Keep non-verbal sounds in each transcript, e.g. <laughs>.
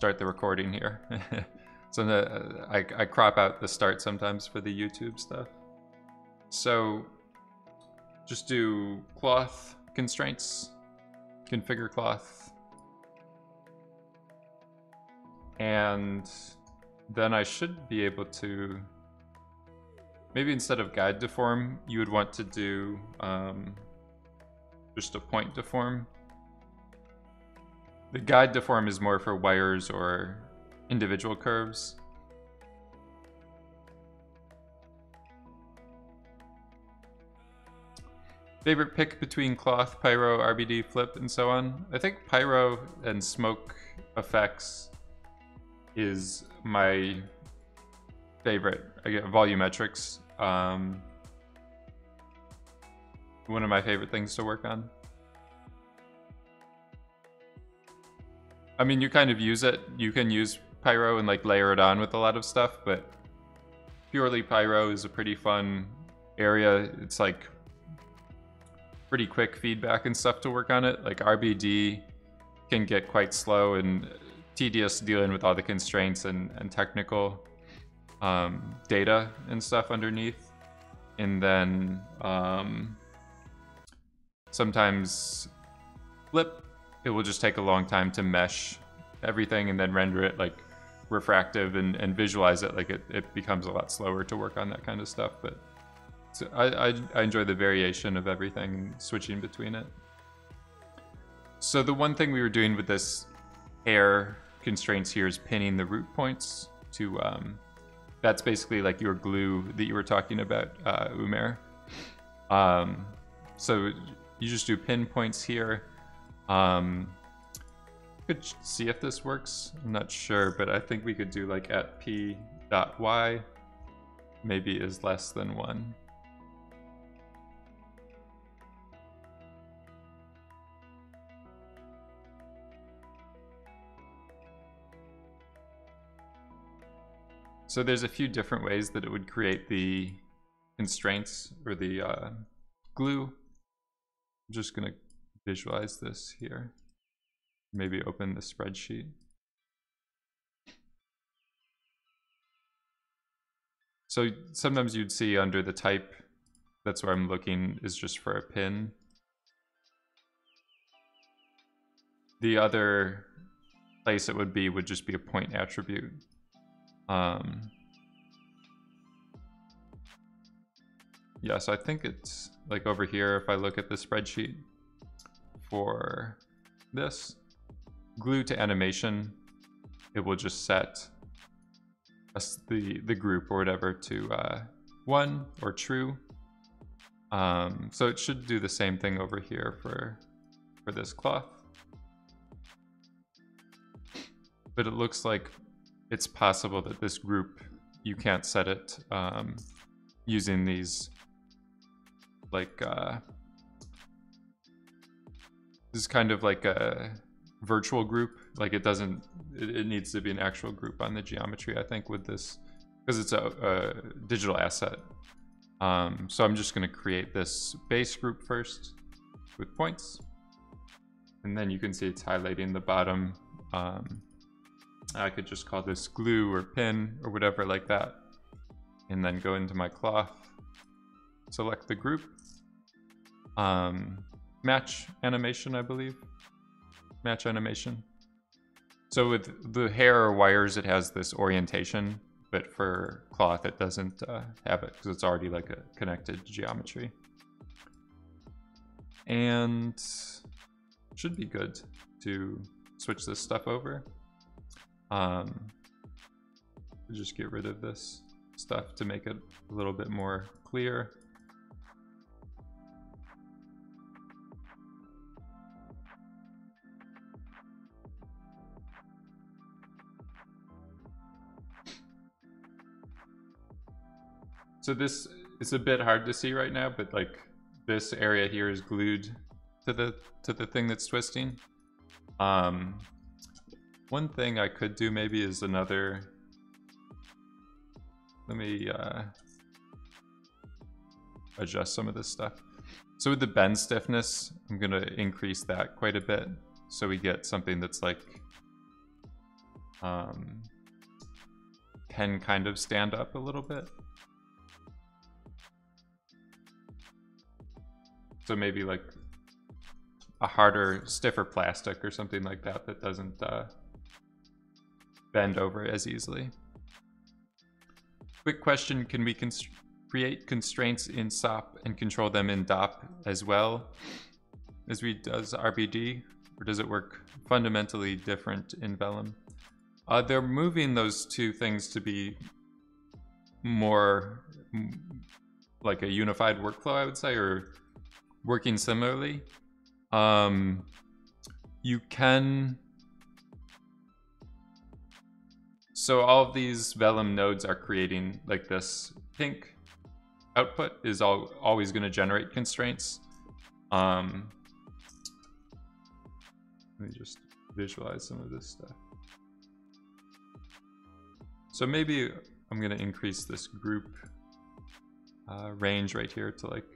start the recording here. <laughs> so the, I, I crop out the start sometimes for the YouTube stuff. So just do cloth constraints, configure cloth. And then I should be able to, maybe instead of guide deform, you would want to do um, just a point deform. The guide deform is more for wires or individual curves. Favorite pick between cloth, pyro, RBD, flip, and so on? I think pyro and smoke effects is my favorite. Again, volumetrics. Um, one of my favorite things to work on. I mean, you kind of use it. You can use pyro and like layer it on with a lot of stuff, but purely pyro is a pretty fun area. It's like pretty quick feedback and stuff to work on it. Like RBD can get quite slow and tedious dealing with all the constraints and, and technical um, data and stuff underneath. And then um, sometimes flip, it will just take a long time to mesh everything and then render it like refractive and, and visualize it like it, it becomes a lot slower to work on that kind of stuff. But so I, I, I enjoy the variation of everything, switching between it. So the one thing we were doing with this hair constraints here is pinning the root points to, um, that's basically like your glue that you were talking about, uh, Umair. Um, so you just do pin points here. Um, could see if this works. I'm not sure, but I think we could do like at p dot y maybe is less than one. So there's a few different ways that it would create the constraints or the uh, glue. I'm just going to visualize this here. Maybe open the spreadsheet. So sometimes you'd see under the type, that's where I'm looking, is just for a pin. The other place it would be would just be a point attribute. Um, yeah, so I think it's like over here, if I look at the spreadsheet for this, glue to animation, it will just set us the, the group or whatever to uh, one or true. Um, so it should do the same thing over here for, for this cloth. But it looks like it's possible that this group, you can't set it um, using these like, uh, this is kind of like a virtual group. Like it doesn't, it, it needs to be an actual group on the geometry, I think, with this, because it's a, a, digital asset. Um, so I'm just going to create this base group first with points. And then you can see it's highlighting the bottom um, I could just call this glue or pin or whatever like that. And then go into my cloth, select the group, um, match animation, I believe. Match animation. So with the hair or wires, it has this orientation, but for cloth, it doesn't uh, have it because it's already like a connected geometry. And should be good to switch this stuff over. Um, just get rid of this stuff to make it a little bit more clear. So this is a bit hard to see right now, but like this area here is glued to the to the thing that's twisting. Um, one thing I could do maybe is another... Let me uh, adjust some of this stuff. So with the bend stiffness, I'm going to increase that quite a bit. So we get something that's like um, can kind of stand up a little bit. So maybe like a harder, stiffer plastic or something like that that doesn't uh, bend over as easily. Quick question, can we const create constraints in SOP and control them in DOP as well as we does RBD? Or does it work fundamentally different in Vellum? Uh, they're moving those two things to be more like a unified workflow, I would say, or working similarly. Um, you can So all of these Vellum nodes are creating like this pink output is all, always going to generate constraints. Um, let me just visualize some of this stuff. So maybe I'm going to increase this group uh, range right here to like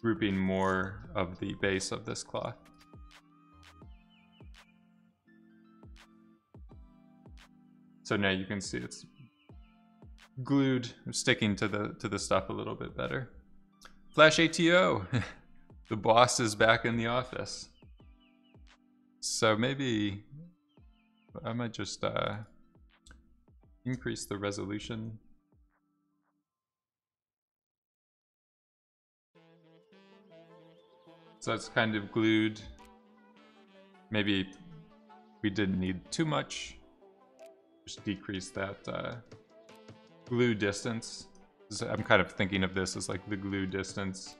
grouping more of the base of this cloth. So now you can see it's glued, sticking to the to the stuff a little bit better. Flash ATO, <laughs> the boss is back in the office. So maybe I might just uh, increase the resolution. So it's kind of glued. Maybe we didn't need too much just decrease that uh, glue distance. I'm kind of thinking of this as like the glue distance.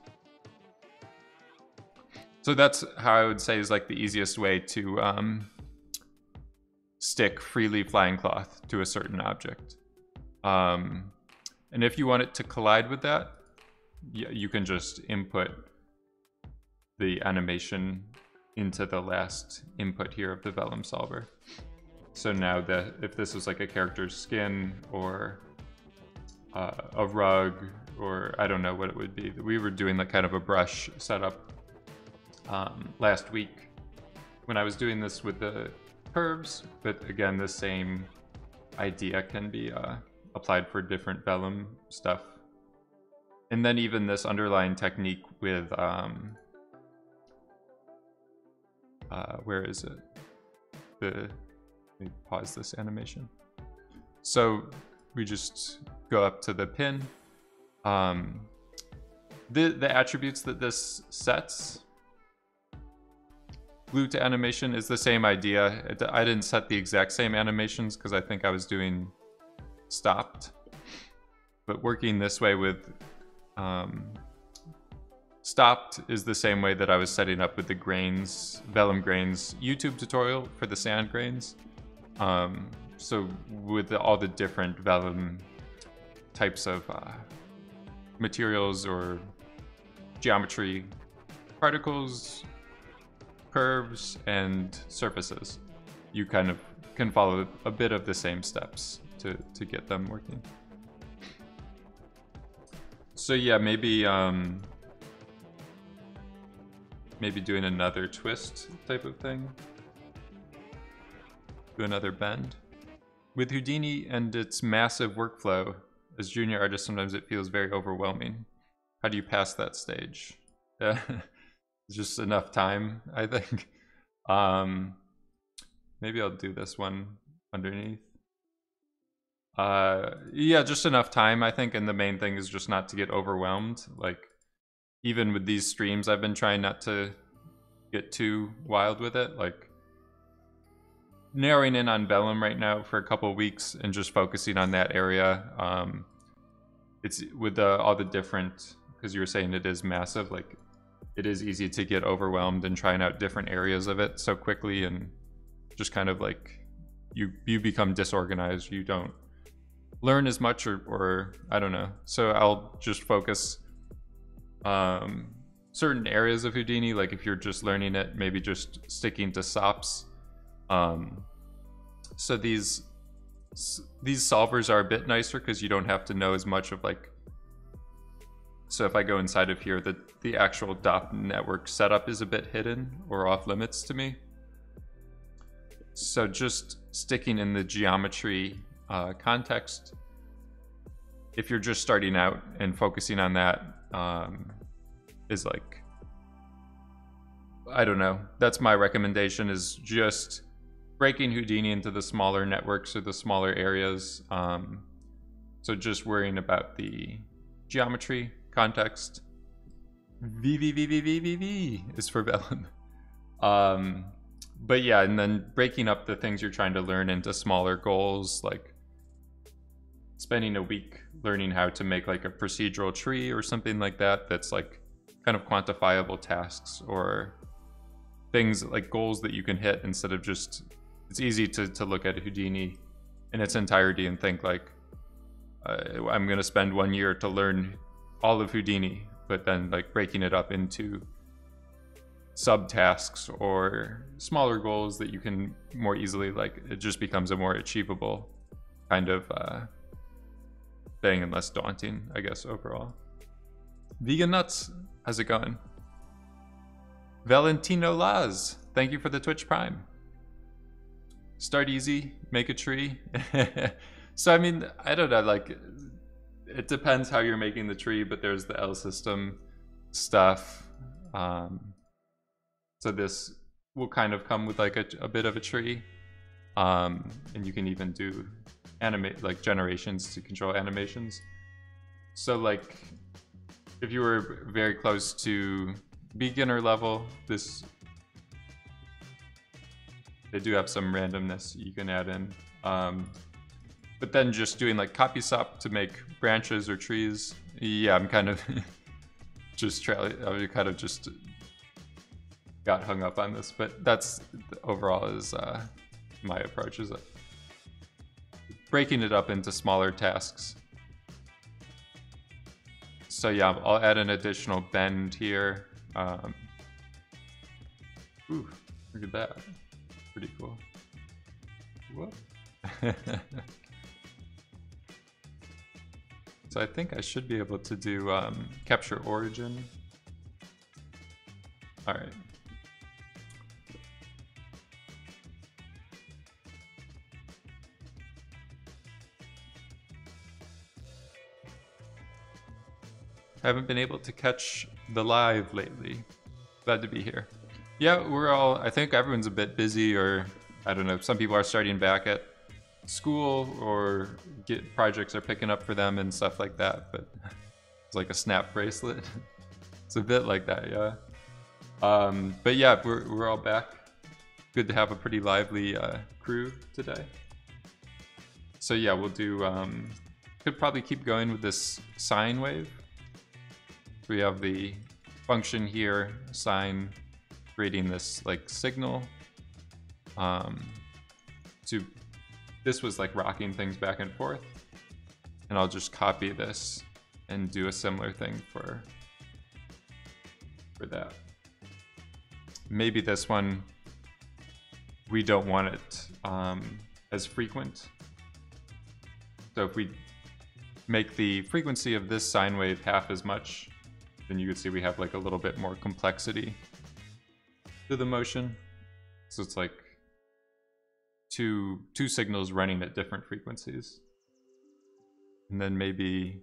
So that's how I would say is like the easiest way to um, stick freely flying cloth to a certain object. Um, and if you want it to collide with that, you can just input the animation into the last input here of the Vellum solver. So now that if this was like a character's skin or uh, a rug or I don't know what it would be, we were doing like kind of a brush setup um, last week when I was doing this with the curves, but again, the same idea can be uh, applied for different vellum stuff. And then even this underlying technique with, um, uh, where is it? The let me pause this animation. So we just go up to the pin. Um, the, the attributes that this sets, glue to animation is the same idea. It, I didn't set the exact same animations because I think I was doing stopped. But working this way with um, stopped is the same way that I was setting up with the grains, vellum grains YouTube tutorial for the sand grains. Um, so with all the different vellum types of uh, materials or geometry, particles, curves, and surfaces, you kind of can follow a bit of the same steps to, to get them working. So yeah, maybe um, maybe doing another twist type of thing Do another bend. With Houdini and its massive workflow, as junior artists, sometimes it feels very overwhelming. How do you pass that stage? <laughs> Yeah, just enough time, I think. <laughs> Um, maybe I'll do this one underneath. Uh, yeah, just enough time, I think. And the main thing is just not to get overwhelmed. Like, even with these streams, I've been trying not to get too wild with it. Like, narrowing in on Vellum right now for a couple weeks and just focusing on that area. Um, it's with the, all the different because you were saying it is massive. Like it is easy to get overwhelmed and trying out different areas of it so quickly and just kind of like you you become disorganized. You don't learn as much or, or I don't know. So I'll just focus um, certain areas of Houdini. Like if you're just learning it, maybe just sticking to SOPs um, so these these solvers are a bit nicer because you don't have to know as much of like so if I go inside of here, the, the actual DOP network setup is a bit hidden or off limits to me. so just sticking in the geometry uh, context, if you're just starting out and focusing on that, um, is like, I don't know. That's my recommendation is just breaking Houdini into the smaller networks or the smaller areas. Um, so just worrying about the geometry context. V V V V V V V is for <laughs> Vellum. Um, but yeah, and then breaking up the things you're trying to learn into smaller goals, like spending a week learning how to make like a procedural tree or something like that. That's like kind of quantifiable tasks or things like goals that you can hit instead of just it's easy to, to look at Houdini in its entirety and think like uh, I'm going to spend one year to learn all of Houdini, but then like breaking it up into subtasks or smaller goals that you can more easily like it just becomes a more achievable kind of uh, thing and less daunting, I guess overall. Vegan nuts, how's it going? Valentino Laz, thank you for the Twitch Prime. Start easy, make a tree. <laughs> so I mean, I don't know, like it depends how you're making the tree, but there's the L system stuff. Um, so this will kind of come with like a, a bit of a tree. Um, and you can even do animate like generations to control animations. So like if you were very close to beginner level, this they do have some randomness you can add in. Um, but then just doing like copy swap to make branches or trees, yeah, I'm kind of <laughs> just trying. I kind of just got hung up on this, but that's overall is uh, my approach is breaking it up into smaller tasks. So yeah, I'll add an additional bend here. Um, ooh, look at that pretty cool. Whoop. <laughs> so I think I should be able to do um, capture origin. All right. Haven't been able to catch the live lately. Glad to be here. Yeah, we're all, I think everyone's a bit busy, or I don't know, some people are starting back at school or get projects are picking up for them and stuff like that. But <laughs> it's like a snap bracelet. <laughs> it's a bit like that, yeah. Um, but yeah, we're, we're all back. Good to have a pretty lively uh, crew today. So yeah, we'll do, um, could probably keep going with this sine wave. We have the function here, sine creating this like signal. Um, to this was like rocking things back and forth. And I'll just copy this and do a similar thing for for that. Maybe this one we don't want it um, as frequent. So if we make the frequency of this sine wave half as much then you could see we have like a little bit more complexity to the motion. So it's like two two signals running at different frequencies. And then maybe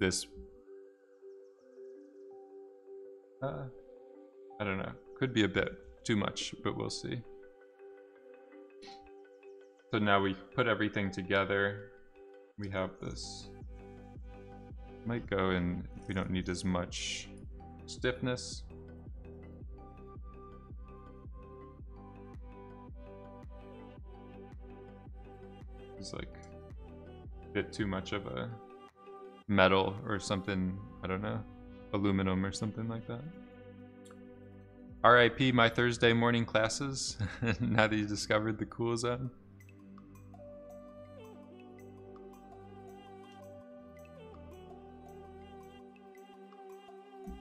this uh, I don't know. Could be a bit too much, but we'll see. So now we put everything together. We have this. Might go and we don't need as much stiffness. It's like a bit too much of a metal or something, I don't know, aluminum or something like that. RIP my Thursday morning classes, <laughs> now that you discovered the cool zone.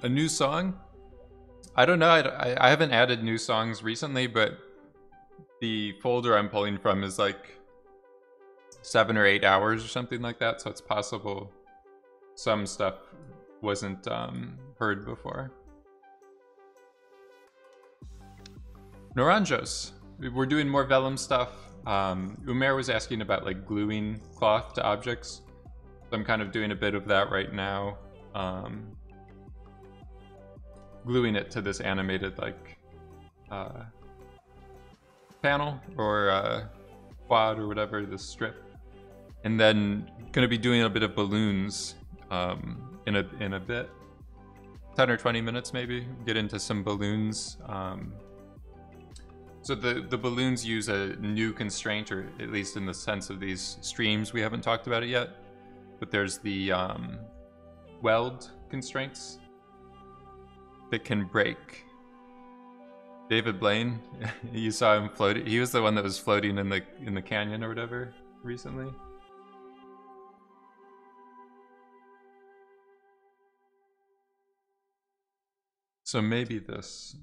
A new song? I don't know, I, I haven't added new songs recently, but the folder I'm pulling from is like seven or eight hours or something like that. So it's possible some stuff wasn't um, heard before. Naranjos, we're doing more vellum stuff. Um, Umair was asking about like gluing cloth to objects. So I'm kind of doing a bit of that right now. Um, gluing it to this animated like uh, panel or uh, quad or whatever, this strip. And then gonna be doing a bit of balloons um, in a in a bit. 10 or 20 minutes maybe, get into some balloons. Um, so the, the balloons use a new constraint, or at least in the sense of these streams, we haven't talked about it yet. But there's the um, weld constraints that can break. David Blaine, <laughs> you saw him floating. He was the one that was floating in the in the canyon or whatever recently. So maybe this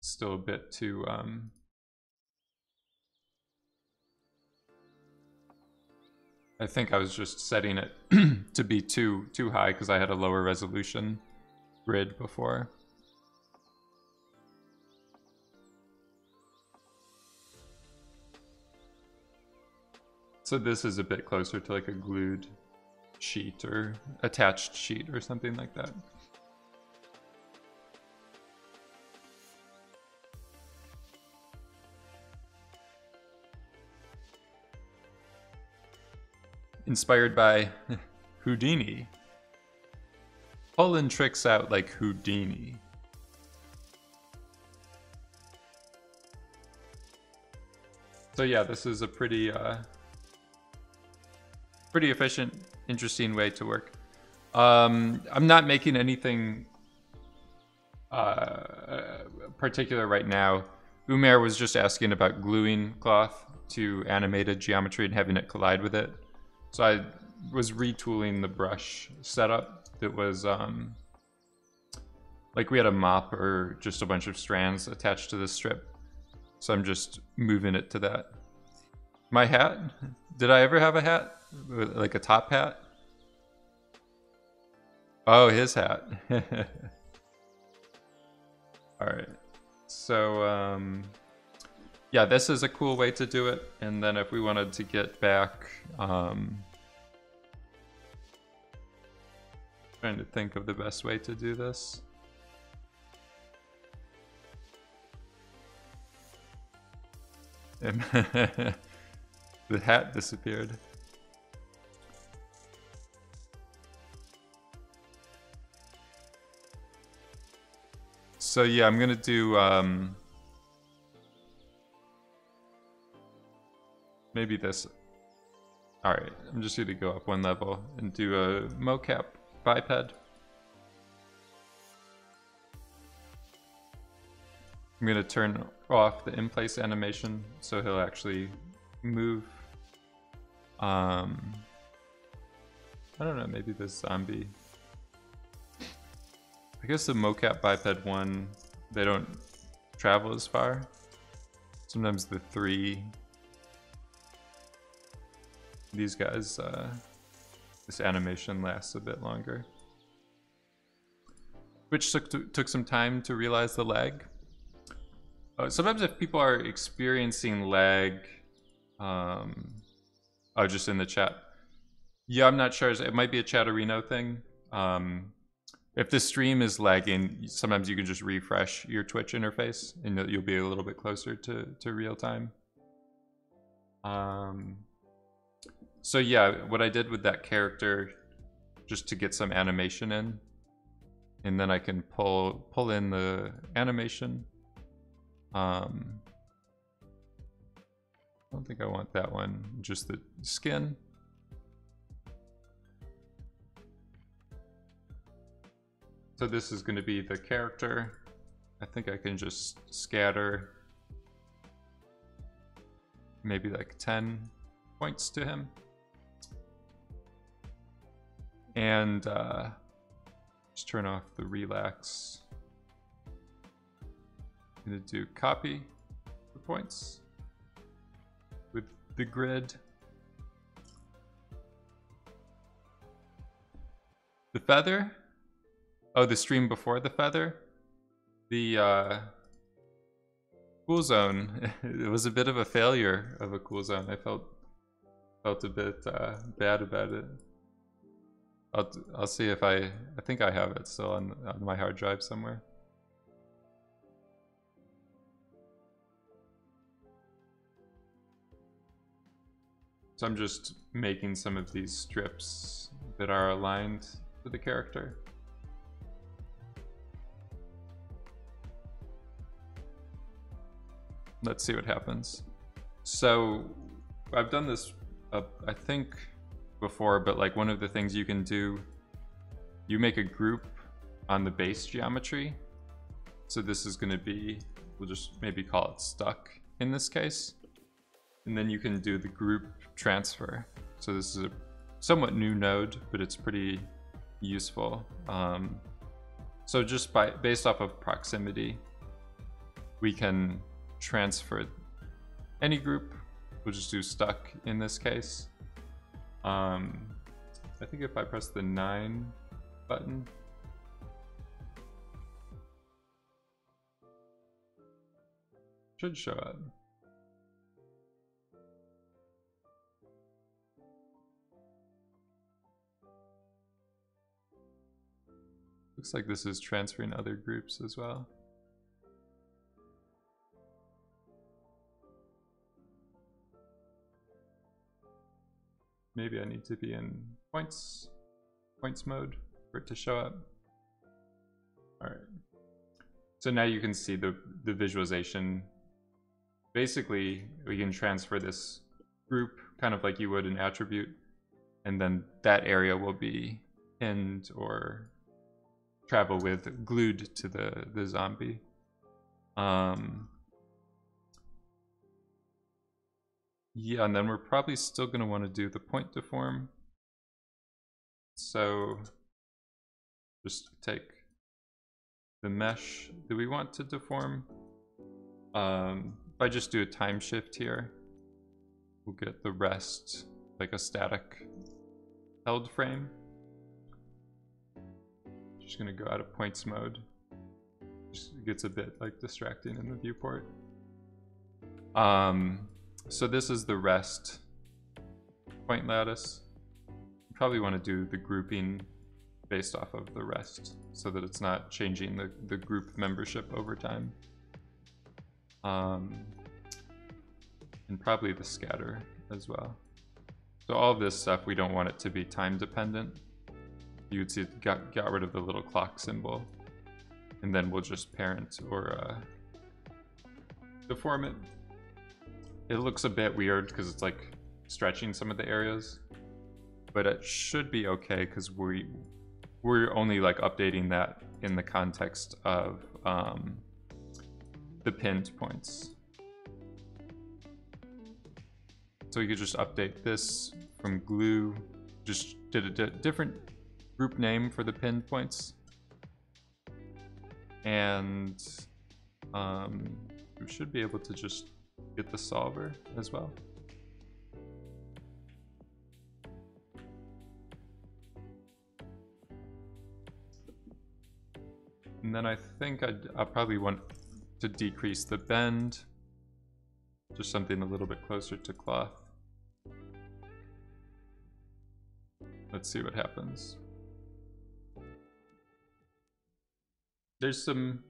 is still a bit too um, I think I was just setting it <clears throat> to be too too high because I had a lower resolution grid before. So this is a bit closer to like a glued sheet or attached sheet or something like that. Inspired by <laughs> Houdini. Pulling tricks out like Houdini. So yeah, this is a pretty uh, pretty efficient, interesting way to work. Um, I'm not making anything uh, particular right now. Umair was just asking about gluing cloth to animated geometry and having it collide with it. So I was retooling the brush setup that was um, like we had a mop or just a bunch of strands attached to the strip. So I'm just moving it to that. My hat? Did I ever have a hat? Like a top hat? Oh, his hat. <laughs> All right. So, um, yeah, this is a cool way to do it. And then if we wanted to get back, um, trying to think of the best way to do this. <laughs> the hat disappeared. So yeah, I'm gonna do um, maybe this. All right, I'm just gonna go up one level and do a mocap biped. I'm gonna turn off the in-place animation so he'll actually move. Um, I don't know, maybe this zombie I guess the mocap biped one, they don't travel as far. Sometimes the three, these guys, uh, this animation lasts a bit longer. Which took, took some time to realize the lag. Uh, sometimes if people are experiencing lag, um, oh, just in the chat. Yeah, I'm not sure. It might be a Chatterino thing. Um, if the stream is lagging, sometimes you can just refresh your Twitch interface and you'll be a little bit closer to, to real time. Um, so yeah, what I did with that character, just to get some animation in, and then I can pull pull in the animation. Um, I don't think I want that one, just the skin. So this is going to be the character. I think I can just scatter maybe like 10 points to him. And uh, just turn off the relax. I'm going to do copy the points with the grid. The feather Oh, the stream before the feather? The, uh... Cool zone. <laughs> It was a bit of a failure of a cool zone. I felt felt a bit uh, bad about it. I'll I'll see if I I think I have it still on on my hard drive somewhere. So I'm just making some of these strips that are aligned to the character. Let's see what happens. So I've done this, uh, I think, before, but like one of the things you can do, you make a group on the base geometry. So this is going to be, we'll just maybe call it stuck in this case. And then you can do the group transfer. So this is a somewhat new node, but it's pretty useful. Um, so just by based off of proximity, we can transfer any group. We'll just do stuck in this case. Um, I think if I press the 9 button, should show up. Looks like this is transferring other groups as well. Maybe I need to be in points, points mode for it to show up. All right. So now you can see the, the visualization. Basically, we can transfer this group kind of like you would an attribute, and then that area will be pinned or travel with glued to the, the zombie. Um, yeah, and then we're probably still going to want to do the point deform. So just take the mesh that we want to deform. Um, if I just do a time shift here, we'll get the rest like a static held frame. Just gonna go out of points mode. Just gets a bit like distracting in the viewport. Um, so this is the rest point lattice. You probably want to do the grouping based off of the rest so that it's not changing the, the group membership over time. Um, and probably the scatter as well. So all of this stuff, we don't want it to be time dependent you would see it got, got rid of the little clock symbol. And then we'll just parent or uh, deform it. It looks a bit weird because it's like stretching some of the areas. But it should be okay because we, we're only like updating that in the context of um, the pinned points. So you could just update this from glue, just did a different group name for the pin points. And um, we should be able to just get the solver as well. And then I think I'd, I'll probably want to decrease the bend, just something a little bit closer to cloth. Let's see what happens. there's some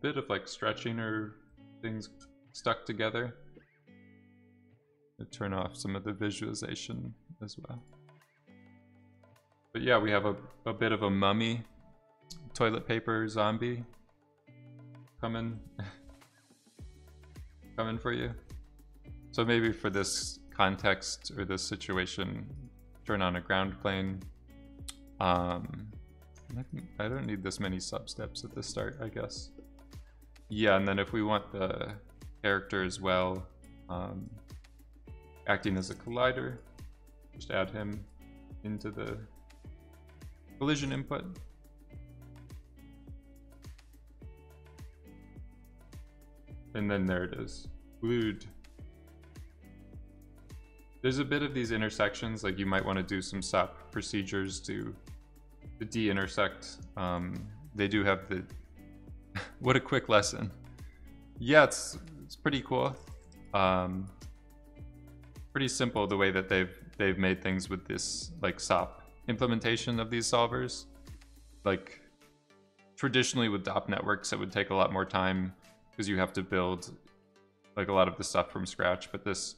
bit of like stretching or things stuck together. I turn off some of the visualization as well. But yeah, we have a, a bit of a mummy toilet paper zombie coming <laughs> coming for you. So maybe for this context or this situation, turn on a ground plane. Um, I don't need this many sub steps at the start, I guess. Yeah, and then if we want the character as well, um, acting as a collider, just add him into the collision input. And then there it is, glued. There's a bit of these intersections, like you might want to do some SOP procedures to the D-intersect, um, they do have the, <laughs> what a quick lesson. yeah, it's it's pretty cool. Um, pretty simple the way that they've they've made things with this like SOP implementation of these solvers. Like traditionally with DOP networks, it would take a lot more time because you have to build like a lot of the stuff from scratch. But this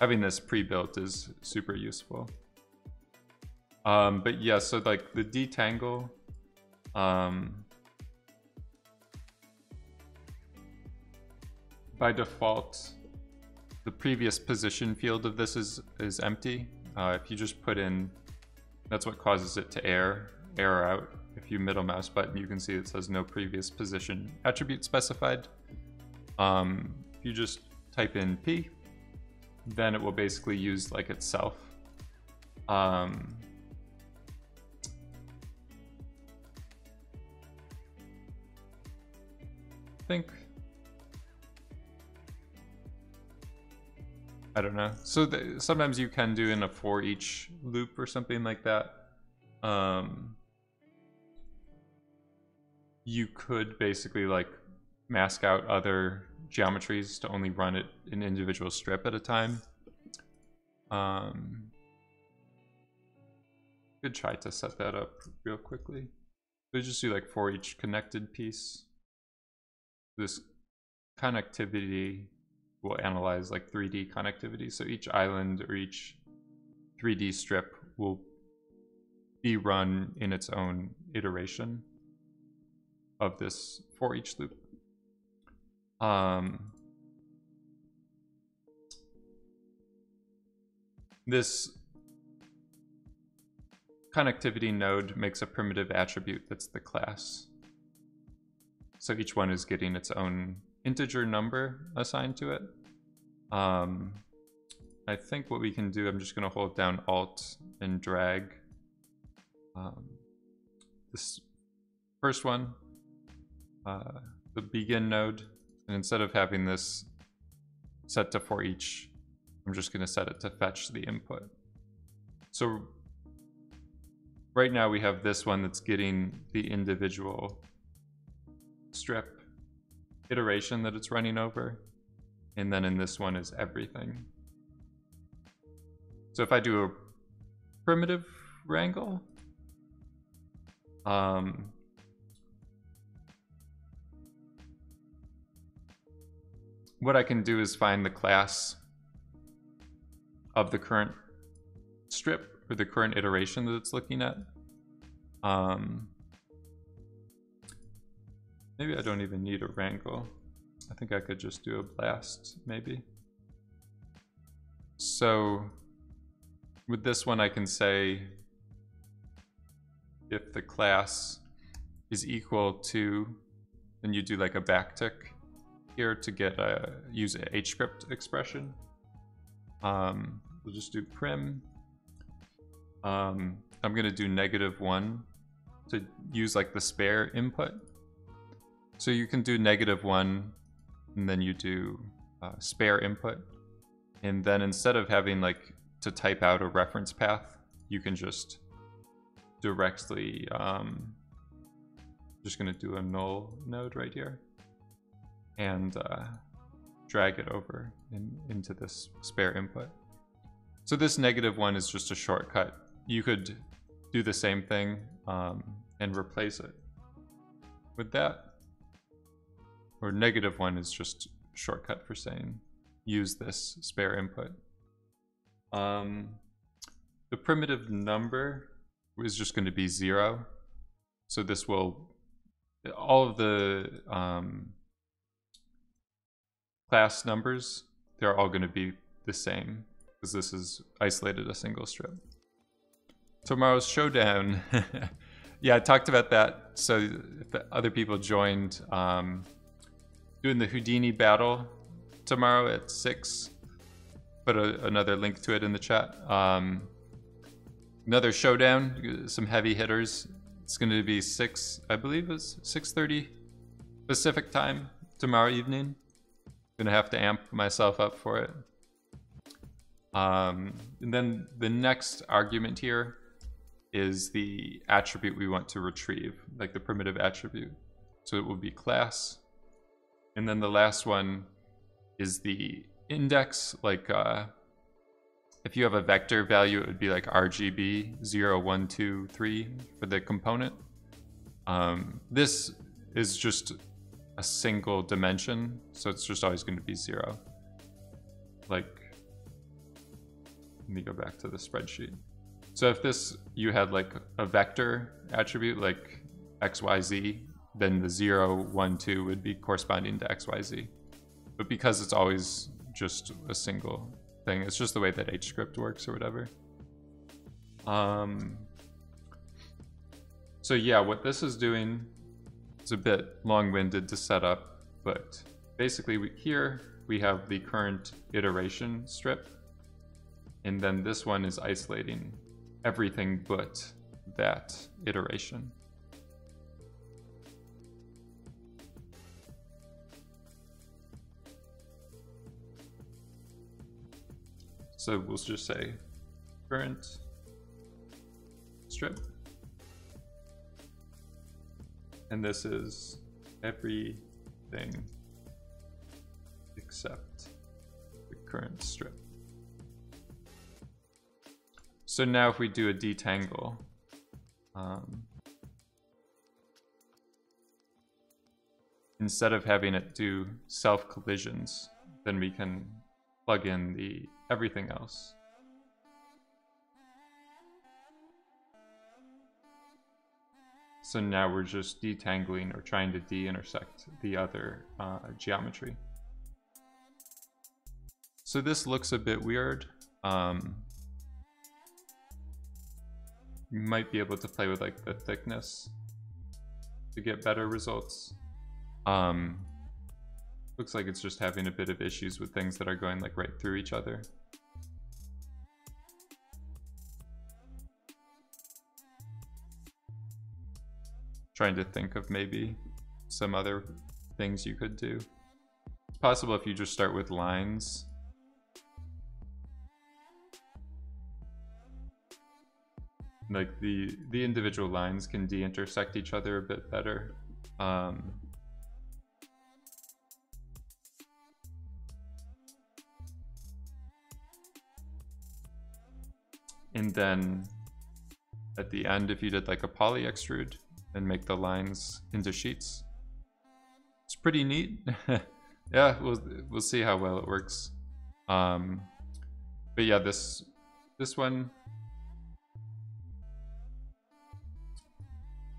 having this pre-built is super useful. Um, but yeah, so like the detangle, um, by default, the previous position field of this is, is empty. Uh, if you just put in, that's what causes it to error, error out. If you middle mouse button, you can see it says no previous position attribute specified. Um, if you just type in P, then it will basically use like itself. Um, think I don't know. So sometimes you can do in a for each loop or something like that. Um, you could basically like mask out other geometries to only run it an individual strip at a time. Um, could try to set that up real quickly. So just do like for each connected piece. This connectivity will analyze like 3D connectivity. So each island or each 3D strip will be run in its own iteration of this for each loop. Um, this connectivity node makes a primitive attribute that's the class. So each one is getting its own integer number assigned to it. Um, I think what we can do, I'm just going to hold down Alt and drag um, this first one, uh, the begin node, and instead of having this set to for each, I'm just going to set it to fetch the input. So right now we have this one that's getting the individual strip iteration that it's running over. And then in this one is everything. So if I do a primitive wrangle, um, what I can do is find the class of the current strip or the current iteration that it's looking at. Um, Maybe I don't even need a wrangle. I think I could just do a blast, maybe. So with this one, I can say if the class is equal to, then you do like a backtick here to get a use a HScript expression. Um, we'll just do prim. Um, I'm gonna do negative one to use like the spare input. So you can do negative one, and then you do uh, spare input. And then instead of having like to type out a reference path, you can just directly, um, just gonna do a null node right here and uh, drag it over in, into this spare input. So this negative one is just a shortcut. You could do the same thing um, and replace it with that. Or negative one is just shortcut for saying use this spare input. Um, the primitive number is just going to be zero. So this will, all of the um, class numbers, they're all going to be the same because this is isolated a single strip. Tomorrow's showdown. <laughs> yeah, I talked about that. So if other people joined, um, doing the Houdini battle tomorrow at 6. Put a, another link to it in the chat. Um, another showdown, some heavy hitters. It's going to be 6, I believe it's 6.30 Pacific time tomorrow evening. To have to amp myself up for it. Um, and then the next argument here is the attribute we want to retrieve, like the primitive attribute. So it will be class And then the last one is the index, like uh, if you have a vector value, it would be like RGB 0, 1, 2, 3 for the component. Um, this is just a single dimension, so it's just always going to be 0. Like, let me go back to the spreadsheet. So if this, you had like a vector attribute, like XYZ, then the 0, 1, 2 would be corresponding to XYZ. But because it's always just a single thing, it's just the way that HScript works or whatever. Um, so yeah, what this is doing is a bit long-winded to set up, but basically we, here we have the current iteration strip, and then this one is isolating everything but that iteration. So we'll just say current strip. And this is everything except the current strip. So now if we do a detangle, um, instead of having it do self collisions, then we can plug in the everything else. So now we're just detangling or trying to de-intersect the other uh, geometry. So this looks a bit weird. Um, you might be able to play with like the thickness to get better results. Um, looks like it's just having a bit of issues with things that are going like right through each other. Trying to think of maybe some other things you could do. It's possible if you just start with lines. Like the, the individual lines can de-intersect each other a bit better. Um, and then at the end, if you did like a poly extrude, and make the lines into sheets. It's pretty neat. <laughs> yeah, we'll we'll see how well it works. Um, but yeah, this this one.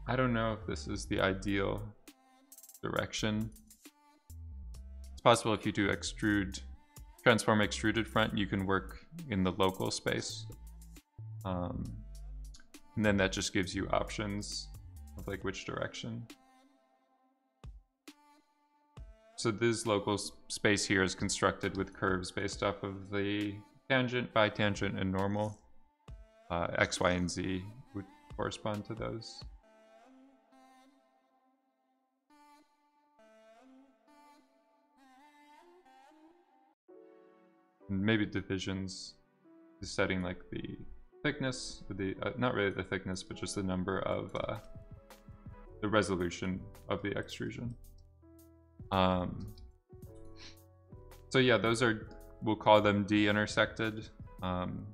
I don't know if this is the ideal direction. It's possible if you do extrude, transform extruded front, you can work in the local space. Um, and then that just gives you options of like which direction. So this local space here is constructed with curves based off of the tangent, bitangent, and normal. Uh, X, Y, and Z would correspond to those. Maybe divisions is setting like the thickness, the uh, not really the thickness, but just the number of uh, the resolution of the extrusion. Um, so yeah, those are, we'll call them de-intersected. Um,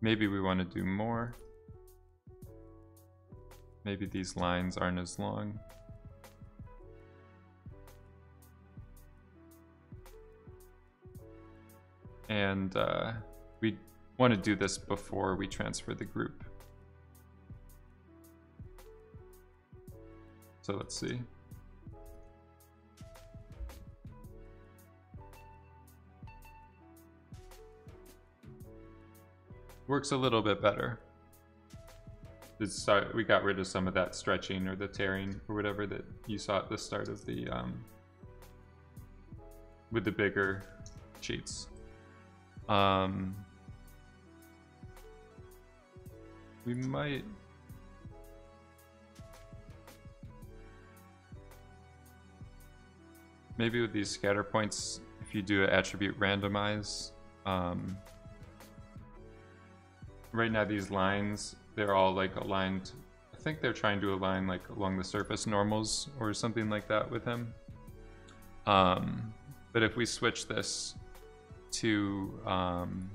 maybe we want to do more. Maybe these lines aren't as long. And uh, we want to do this before we transfer the group. So let's see. Works a little bit better. It's, we got rid of some of that stretching or the tearing or whatever that you saw at the start of the um, with the bigger sheets. Um, we might maybe with these scatter points, if you do an attribute randomize, um, right now these lines, they're all like aligned. I think they're trying to align like along the surface normals or something like that with him. Um, but if we switch this to um,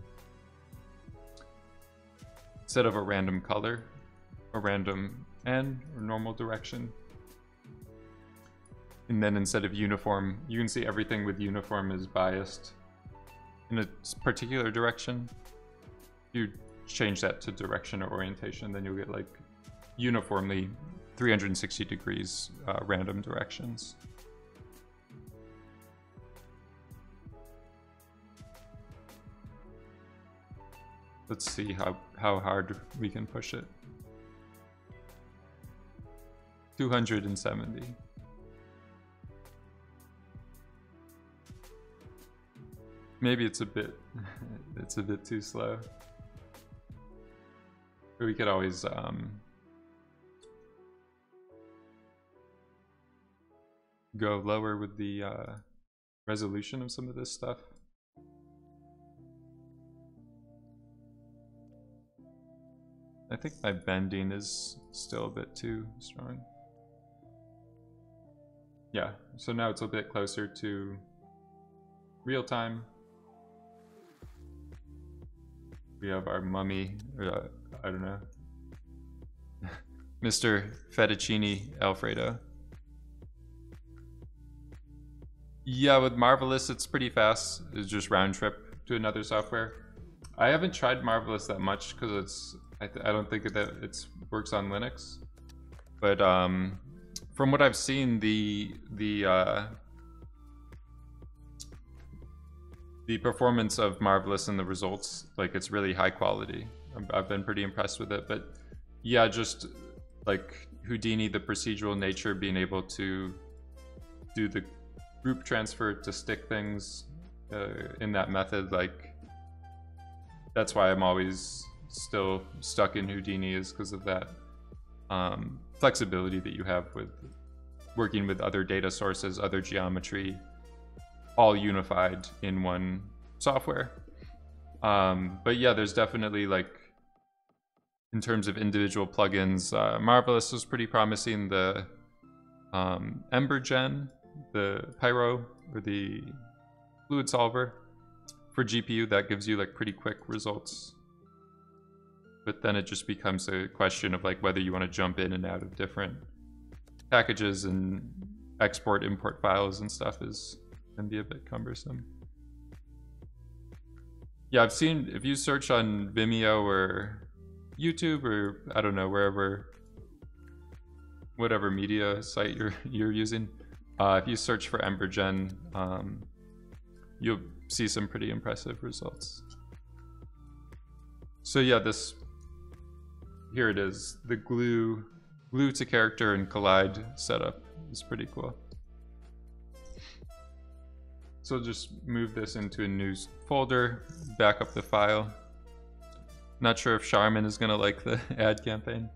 instead of a random color, a random N or normal direction. And then instead of uniform, you can see everything with uniform is biased in a particular direction. You change that to direction or orientation, then you'll get like uniformly 360 degrees uh, random directions. Let's see how, how hard we can push it. 270. Maybe it's a bit, <laughs> it's a bit too slow. But we could always, um, go lower with the uh, resolution of some of this stuff. I think my bending is still a bit too strong. Yeah, so now it's a bit closer to real time. We have our mummy, uh, I don't know, <laughs> Mr. Fettuccine Alfredo. Yeah, with Marvelous, it's pretty fast. It's just round trip to another software. I haven't tried Marvelous that much because it's I, I don't think that it works on Linux. But um, from what I've seen, the the uh, the performance of Marvelous and the results, like it's really high quality. I've been pretty impressed with it. But yeah, just like Houdini, the procedural nature, being able to do the group transfer to stick things uh, in that method, like that's why I'm always still stuck in Houdini is because of that um, flexibility that you have with working with other data sources, other geometry, all unified in one software. Um, but yeah, there's definitely like, in terms of individual plugins, uh, Marvelous was pretty promising. The um, Embergen, the Pyro, or the Fluid Solver for GPU, that gives you like pretty quick results but then it just becomes a question of like whether you want to jump in and out of different packages and export import files and stuff is can be a bit cumbersome yeah i've seen if you search on vimeo or youtube or i don't know wherever whatever media site you're <laughs> you're using uh, if you search for embergen um, you'll see some pretty impressive results so yeah this here it is. The glue, glue to character and collide setup is pretty cool. So just move this into a new folder, back up the file. Not sure if Charmin is gonna like the <laughs> ad campaign.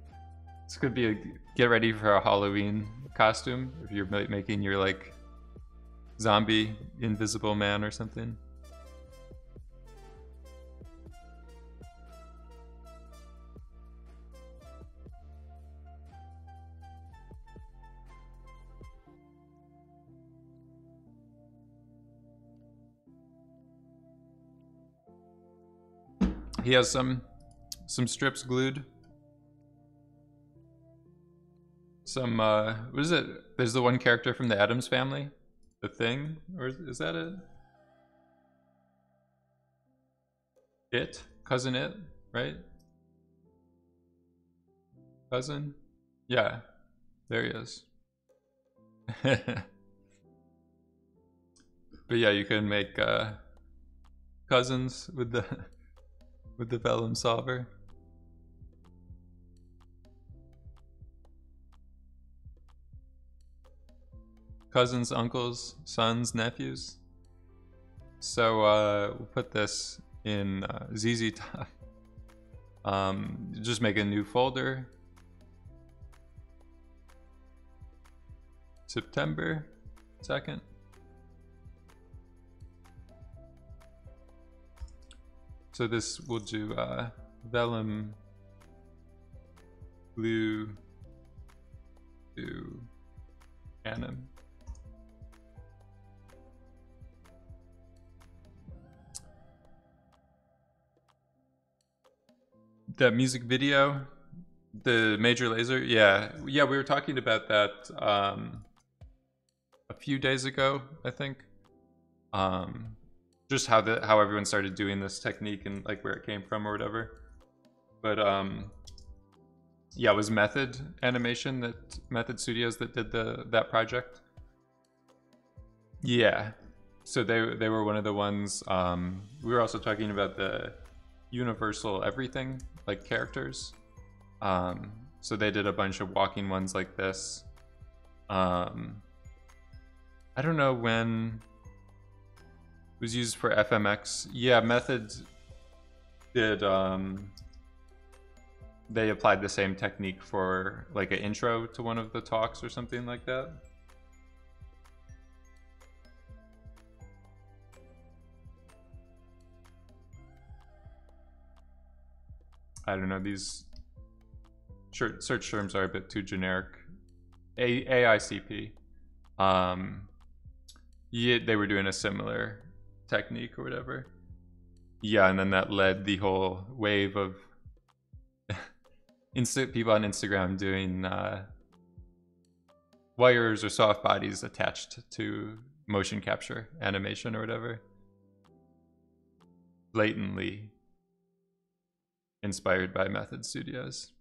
This could be a get ready for a Halloween costume if you're making your like zombie invisible man or something. He has some some strips glued. Some uh what is it? There's the one character from the Addams family. The thing? Or is, that it? It? Cousin Itt, right? Cousin? Yeah. There he is. <laughs> but yeah, you can make uh cousins with the <laughs> with the Vellum solver. Cousins, uncles, sons, nephews. So uh, we'll put this in uh, ZZ Top. <laughs> Um, just make a new folder. September 2nd. So this will do uh, vellum glue to anim. That music video, the Major Lazer, yeah, yeah, we were talking about that um, a few days ago, I think. Um, just how the how everyone started doing this technique and like where it came from or whatever. But um, yeah, it was Method Animation that Method Studios that did the that project. Yeah, so they they were one of the ones. Um, we were also talking about the universal everything like characters. Um, so they did a bunch of walking ones like this. Um, I don't know when was used for FMX. Yeah, methods did. Um, they applied the same technique for like an intro to one of the talks or something like that. I don't know, these search terms are a bit too generic. A AICP. Um, yeah, they were doing a similar technique or whatever. Yeah, and then that led the whole wave of <laughs> Insta people on Instagram doing uh, wires or soft bodies attached to motion capture animation or whatever. Blatantly inspired by Method Studios.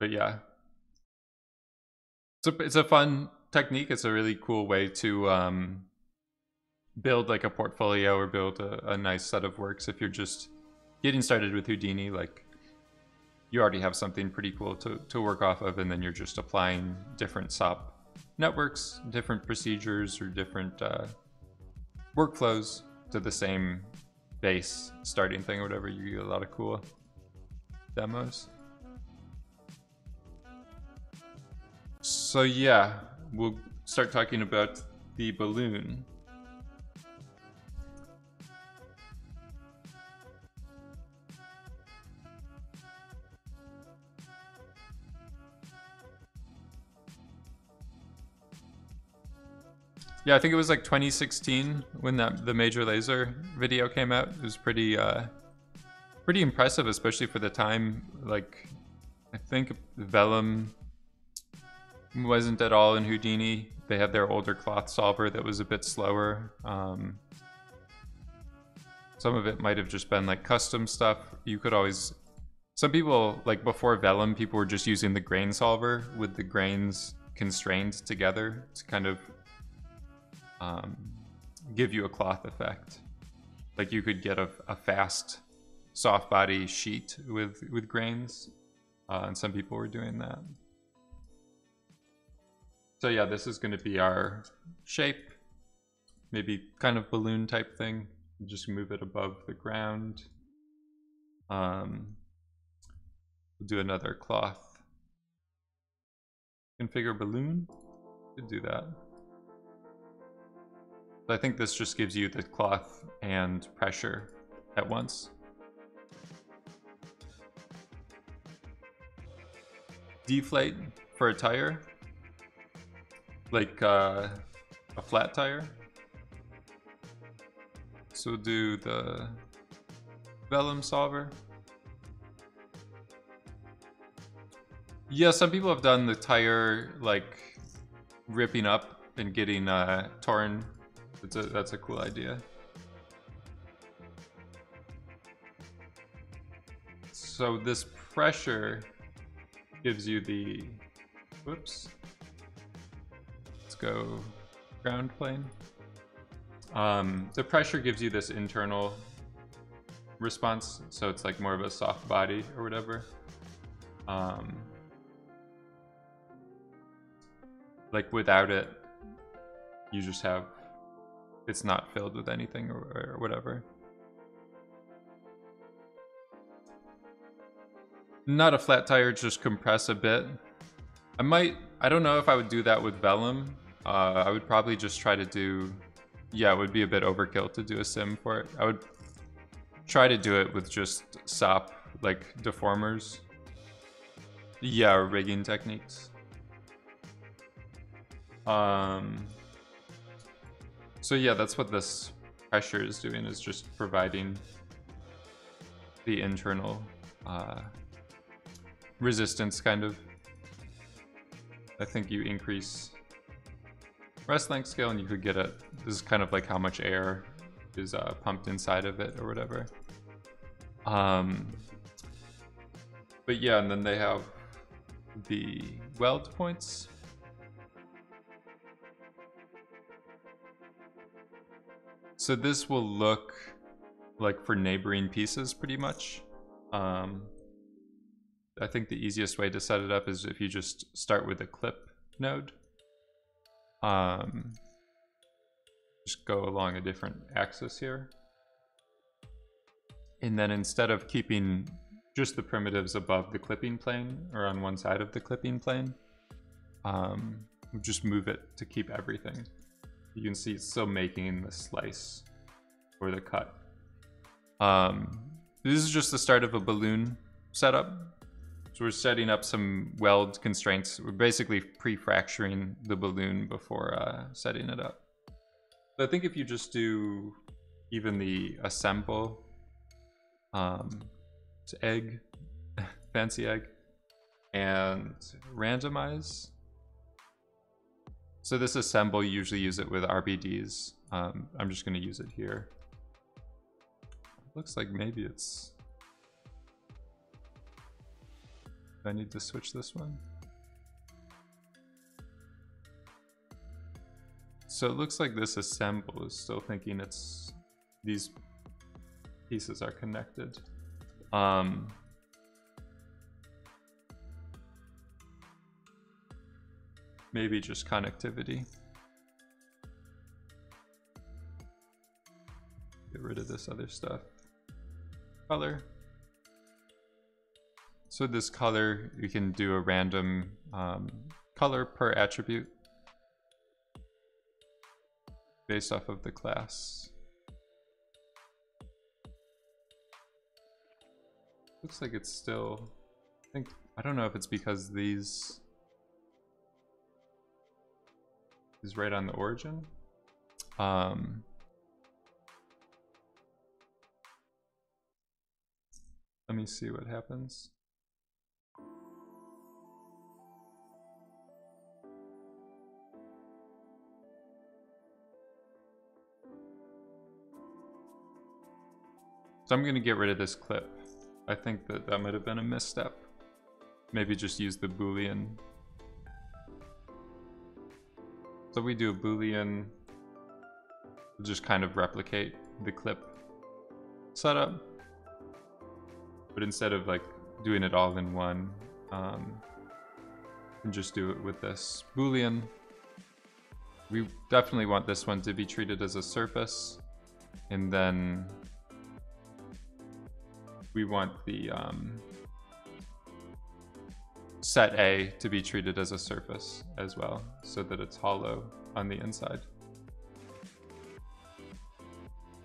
But yeah, it's a, it's a fun technique. It's a really cool way to um, build like a portfolio or build a, a nice set of works if you're just getting started with Houdini. Like you already have something pretty cool to, to work off of, and then you're just applying different SOP networks, different procedures, or different uh, workflows to the same base starting thing or whatever. You get a lot of cool demos. So yeah, we'll start talking about the balloon. Yeah, I think it was like 2016 when that the Major Lazer video came out. It was pretty uh, pretty impressive, especially for the time. Like, I think Vellum wasn't at all in Houdini. They had their older cloth solver that was a bit slower. Um, some of it might have just been like custom stuff. You could always, some people like before Vellum, people were just using the grain solver with the grains constrained together to kind of um, give you a cloth effect. Like you could get a, a fast soft body sheet with with grains, uh, and some people were doing that. So yeah, this is going to be our shape, maybe kind of balloon type thing. Just move it above the ground. Um, we'll do another cloth. Configure balloon. Could do that. I think this just gives you the cloth and pressure at once. Deflate for a tire, like uh, a flat tire. So we'll do the vellum solver. Yeah, some people have done the tire like ripping up and getting uh, torn that's a, that's a cool idea. So this pressure gives you the, whoops. Let's go ground plane. Um, the pressure gives you this internal response, so it's like more of a soft body or whatever. Um, like without it, you just have it's not filled with anything or, or whatever. Not a flat tire, just compress a bit. I might, I don't know if I would do that with Vellum. Uh, I would probably just try to do, yeah, it would be a bit overkill to do a sim for it. I would try to do it with just SOP, like deformers. Yeah, rigging techniques. Um, so yeah, that's what this pressure is doing, is just providing the internal uh, resistance kind of. I think you increase rest length scale and you could get it. This is kind of like how much air is uh, pumped inside of it or whatever. Um, but yeah, and then they have the weld points. So this will look like for neighboring pieces pretty much. Um, I think the easiest way to set it up is if you just start with a clip node. Um, just go along a different axis here. And then instead of keeping just the primitives above the clipping plane or on one side of the clipping plane, um, just move it to keep everything. You can see it's still making the slice or the cut. Um, this is just the start of a balloon setup. So we're setting up some weld constraints. We're basically pre-fracturing the balloon before uh, setting it up. So I think if you just do even the assemble um, egg, <laughs> fancy egg, and randomize. So this assemble, you usually use it with RBDs. Um, I'm just going to use it here. Looks like maybe it's I need to switch this one? So it looks like this assemble is still thinking it's these pieces are connected. Um, maybe just connectivity. Get rid of this other stuff. Color. So this color, you can do a random um, color per attribute based off of the class. Looks like it's still, I think, I don't know if it's because these is right on the origin. Um, let me see what happens. So I'm going to get rid of this clip. I think that that might have been a misstep. Maybe just use the boolean. So we do a boolean, just kind of replicate the clip setup. But instead of like doing it all in one, um, and just do it with this boolean. We definitely want this one to be treated as a surface and then we want the um, set A to be treated as a surface as well, so that it's hollow on the inside.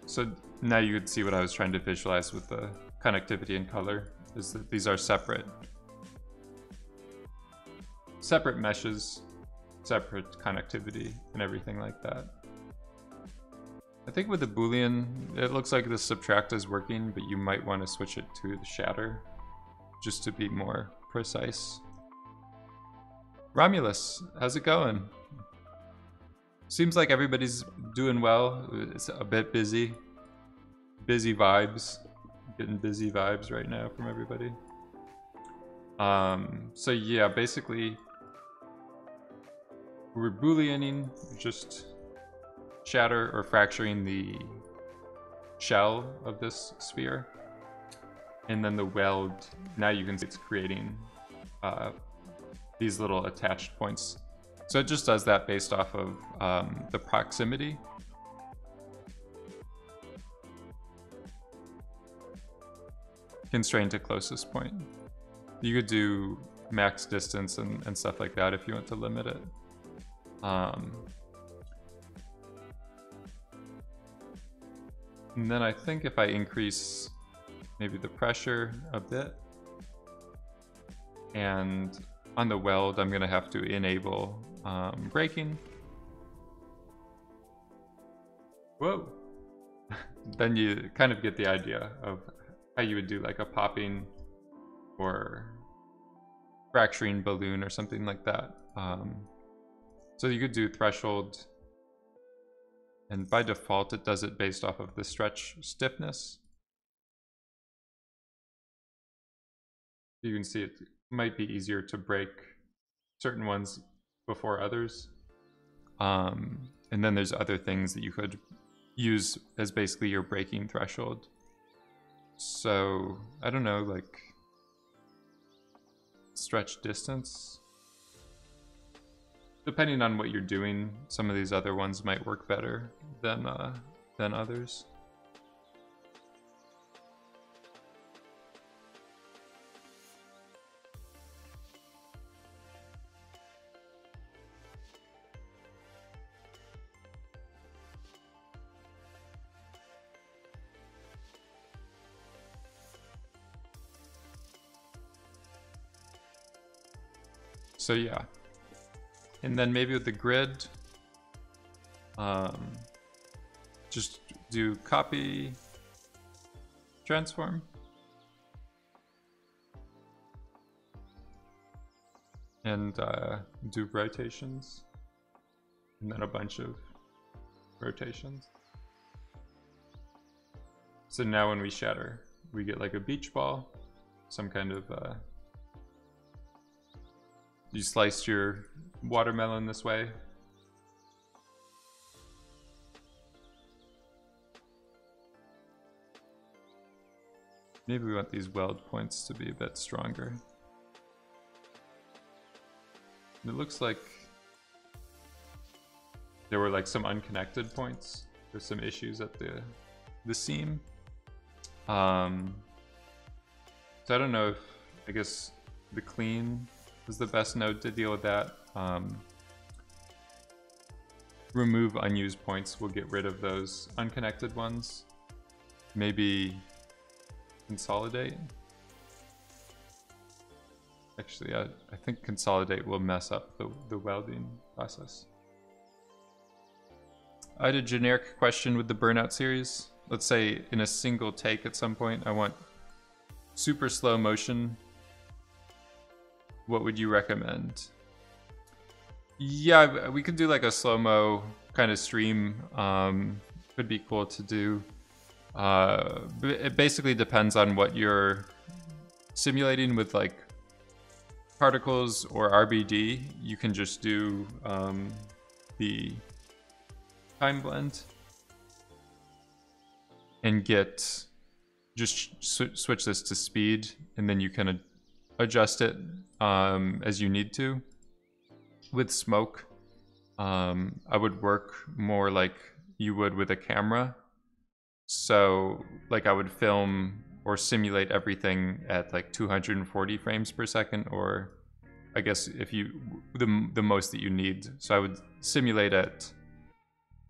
So now you could see what I was trying to visualize with the connectivity and color, is that these are separate separate meshes, separate connectivity, and everything like that. I think with the boolean, it looks like the subtract is working, but you might want to switch it to the shatter just to be more precise. Romulus, how's it going? Seems like everybody's doing well. It's a bit busy. Busy vibes. Getting busy vibes right now from everybody. Um, so yeah, basically, we're booleaning just shatter or fracturing the shell of this sphere. And then the weld, now you can see it's creating uh, these little attached points. So it just does that based off of um, the proximity. Constrained to closest point. You could do max distance and, and stuff like that if you want to limit it. Um, And then I think if I increase maybe the pressure a bit, and on the weld, I'm going to have to enable um, breaking. Whoa! <laughs> then you kind of get the idea of how you would do like a popping or fracturing balloon or something like that. Um, so you could do threshold and by default it does it based off of the stretch stiffness. You can see it might be easier to break certain ones before others. Um, and then there's other things that you could use as basically your breaking threshold. So, I don't know, like stretch distance. Depending on what you're doing, some of these other ones might work better than uh, than others. So yeah. And then maybe with the grid, um, just do copy, transform. And uh, do rotations. And then a bunch of rotations. So now when we shatter, we get like a beach ball, some kind of uh, you sliced your watermelon this way. Maybe we want these weld points to be a bit stronger. It looks like there were like some unconnected points. There's some issues at the the seam. Um, so I don't know if I guess the clean is the best node to deal with that. Um, remove unused points We'll get rid of those unconnected ones. Maybe consolidate. Actually, I, I think consolidate will mess up the, the welding process. I had a generic question with the burnout series. Let's say in a single take at some point, I want super slow motion what would you recommend? Yeah, we could do like a slow mo kind of stream. Um, could be cool to do. Uh, it basically depends on what you're simulating with like particles or RBD. You can just do um, the time blend and get just sw switch this to speed and then you can adjust it um, as you need to. With smoke, um, I would work more like you would with a camera. So, like, I would film or simulate everything at like 240 frames per second, or I guess if you the the most that you need. So I would simulate at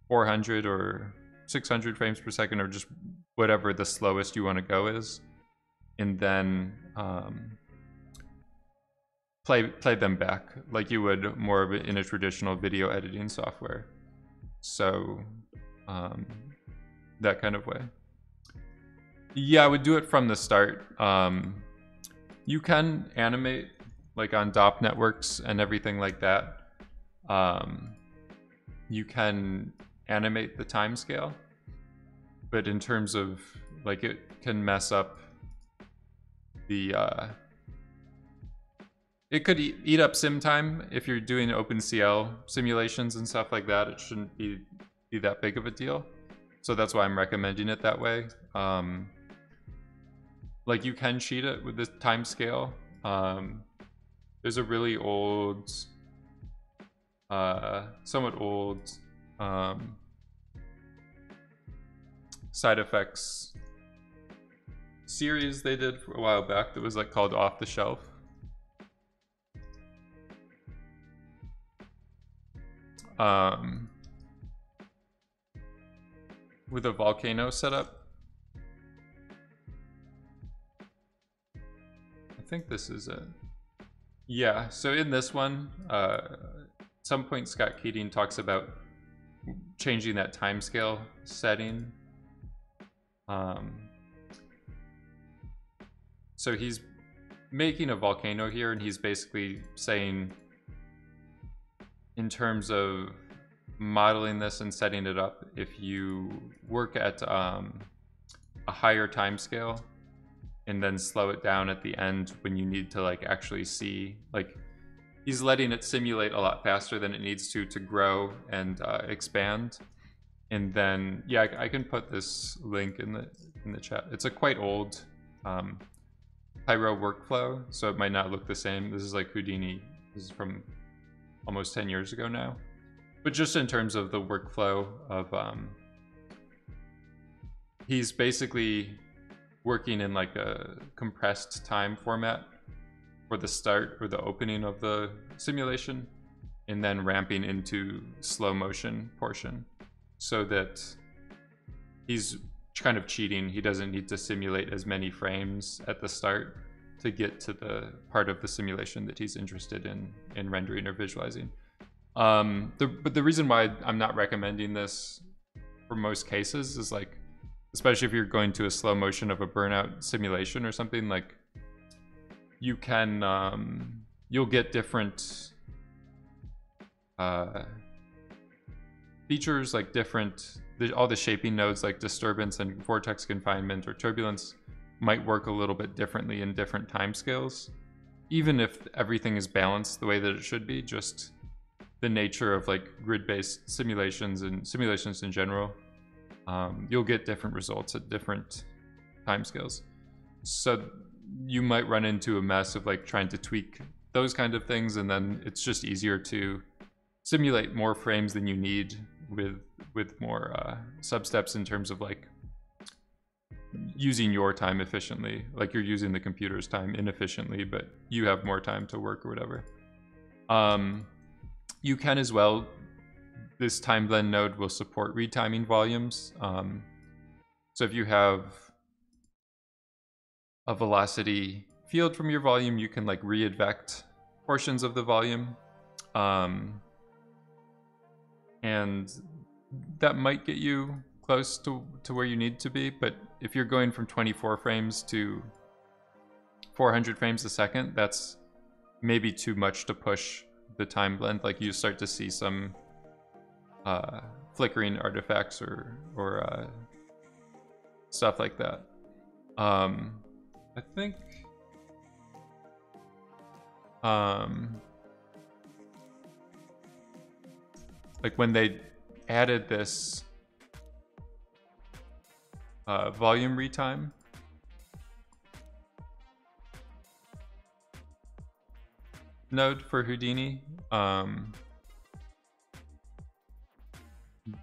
400 or 600 frames per second, or just whatever the slowest you want to go is, and then um, play play them back like you would more of in a traditional video editing software. So um, that kind of way. Yeah, I would do it from the start. Um, you can animate like on DOP networks and everything like that. Um, you can animate the time scale, but in terms of like it can mess up the uh, it could eat, up sim time if you're doing OpenCL simulations and stuff like that. It shouldn't be, be that big of a deal. So that's why I'm recommending it that way. Um, like you can cheat it with this time scale. Um, there's a really old, uh, somewhat old um, SideFX series they did a while back that was like called Off the Shelf. Um, with a volcano setup. I think this is it. Yeah, so in this one, uh, at some point Scott Keating talks about changing that timescale setting. Um, so he's making a volcano here, and he's basically saying, in terms of modeling this and setting it up, if you work at um, a higher time scale and then slow it down at the end when you need to like actually see like he's letting it simulate a lot faster than it needs to to grow and uh, expand. And then yeah I, I, can put this link in the in the chat. It's a quite old um, pyro workflow so it might not look the same. This is like houdini. This is from almost 10 years ago now but just in terms of the workflow of um, he's basically working in like a compressed time format for the start or the opening of the simulation and then ramping into slow motion portion so that he's kind of cheating. He doesn't need to simulate as many frames at the start to get to the part of the simulation that he's interested in in rendering or visualizing. Um, the, but the reason why I'm not recommending this for most cases is like especially if you're going to a slow motion of a burnout simulation or something like you can um, you'll get different uh, features like different all the shaping nodes like disturbance and vortex confinement or turbulence might work a little bit differently in different time scales even if everything is balanced the way that it should be just the nature of like grid-based simulations and simulations in general um, you'll get different results at different timescales. So you might run into a mess of like trying to tweak those kind of things, and then it's just easier to simulate more frames than you need with with more uh, substeps in terms of like using your time efficiently. Like you're using the computer's time inefficiently, but you have more time to work or whatever. Um, you can as well this time blend node will support retiming volumes. Um, so if you have a velocity field from your volume, you can like re-advect portions of the volume. Um, and that might get you close to, to where you need to be. But if you're going from 24 frames to 400 frames a second, that's maybe too much to push the time blend. Like you start to see some uh, flickering artifacts or or uh, stuff like that. Um, I think um, like when they added this uh, volume retime. node for Houdini. Um,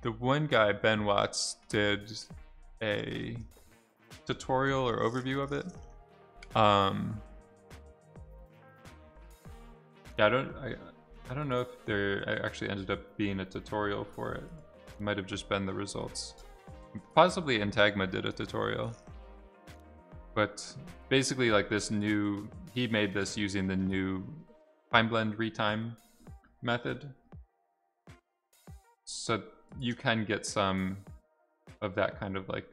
the one guy, Ben Watts, did a tutorial or overview of it. Um, yeah, I don't, I, I don't know if there actually ended up being a tutorial for it. It might have just been the results. Possibly Intagma did a tutorial. But basically like this new, he made this using the new time blend retime method. So you can get some of that kind of like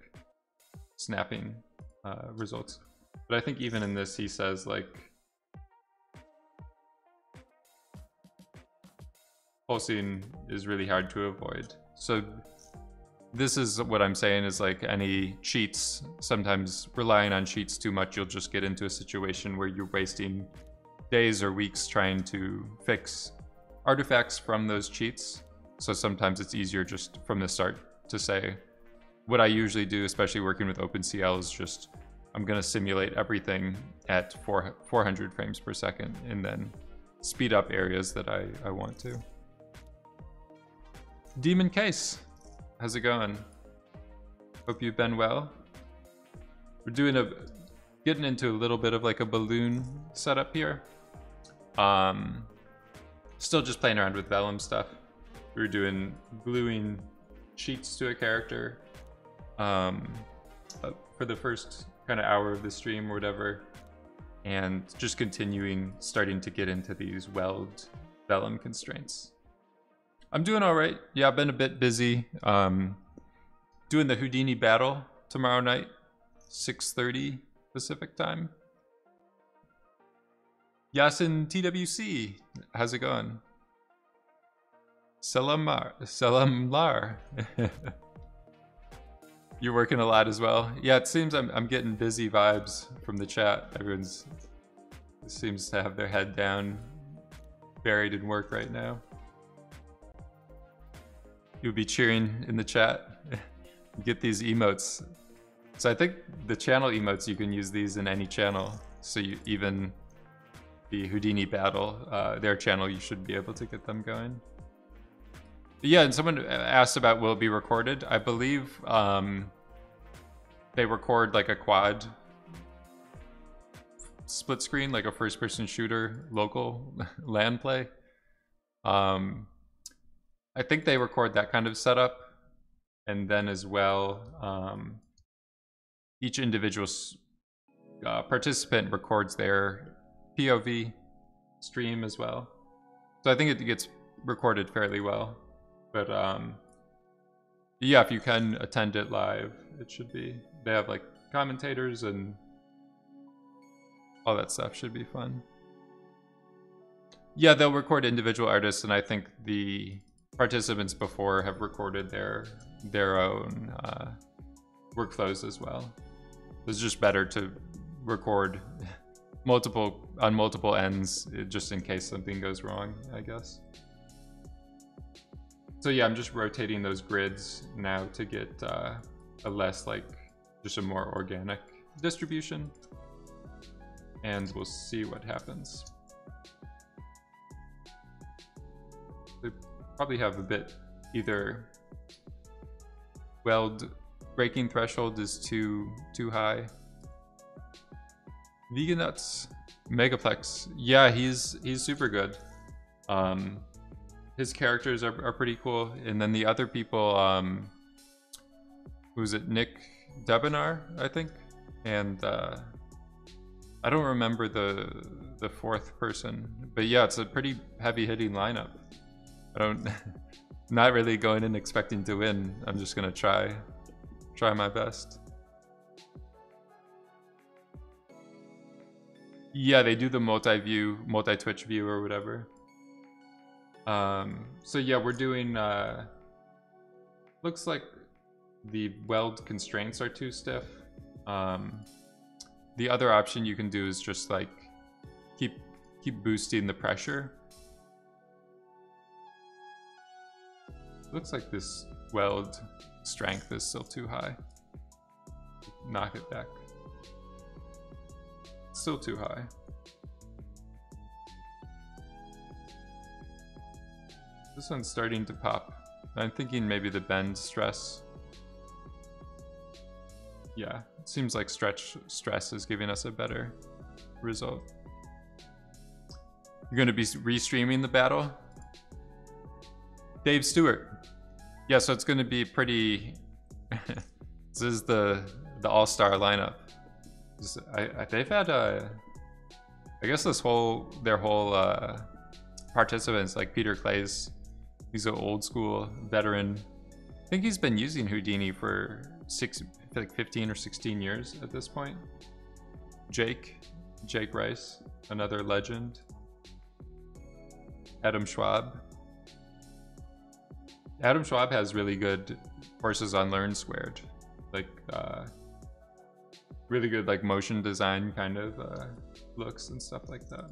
snapping uh, results. But I think even in this, he says like pulsing is really hard to avoid. So this is what I'm saying is like any cheats, sometimes relying on cheats too much, you'll just get into a situation where you're wasting days or weeks trying to fix artifacts from those cheats so sometimes it's easier just from the start to say, what I usually do, especially working with OpenCL, is just I'm going to simulate everything at four, 400 frames per second and then speed up areas that I, I want to. Demon Case, how's it going? Hope you've been well. We're doing a, getting into a little bit of like a balloon setup here. Um, still just playing around with Vellum stuff we were doing gluing sheets to a character um, uh, for the first kind of hour of the stream or whatever, and just continuing, starting to get into these weld vellum constraints. I'm doing all right. Yeah, I've been a bit busy. Um, doing the Houdini battle tomorrow night, 6:30 Pacific time. Yasin TWC, how's it going? Salamar, Salamlar. <laughs> You're working a lot as well. Yeah, it seems I'm I'm getting busy vibes from the chat. Everyone's seems to have their head down, buried in work right now. You'll be cheering in the chat. <laughs> Get these emotes. So I think the channel emotes you can use these in any channel. So you even the Houdini battle, uh, their channel, you should be able to get them going. Yeah, and someone asked about will it be recorded. I believe um, they record like a quad split screen, like a first person shooter local <laughs> LAN play. Um, I think they record that kind of setup. And then as well, um, each individual uh, participant records their POV stream as well. So I think it gets recorded fairly well. But um, yeah, if you can attend it live, it should be. They have like commentators and all that stuff should be fun. Yeah, they'll record individual artists, and I think the participants before have recorded their their own uh, workflows as well. It's just better to record <laughs> multiple on multiple ends just in case something goes wrong, I guess. So yeah, I'm just rotating those grids now to get uh, a less like, just a more organic distribution. And we'll see what happens. Probably have a bit either weld breaking threshold is too too high. Vegan nuts, Megaplex. Yeah, he's he's super good. Um, his characters are, are pretty cool. And then the other people, um, who's it? Nick Debinar, I think. And uh, I don't remember the the fourth person, but yeah, it's a pretty heavy hitting lineup. I don't, <laughs> not really going in expecting to win. I'm just gonna try, try my best. Yeah, they do the multi-view, multi-twitch view or whatever. Um, so yeah, we're doing, uh, looks like the weld constraints are too stiff. Um, the other option you can do is just like keep keep boosting the pressure. Looks like this weld strength is still too high. Knock it back. Still too high. This one's starting to pop. I'm thinking maybe the bend stress. Yeah, it seems like stretch stress is giving us a better result. You're going to be restreaming the battle? Dave Stewart. Yeah, so it's going to be pretty... <laughs> this is the the all-star lineup. I, I, they've had, uh, I guess this whole, their whole uh, participants, like Peter Claes He's an old school veteran. I think he's been using Houdini for six, like 15 or 16 years at this point. Jake, Jake Rice, another legend. Adam Swaab. Adam Swaab has really good courses on Learn Squared, like uh, really good like motion design kind of uh, looks and stuff like that.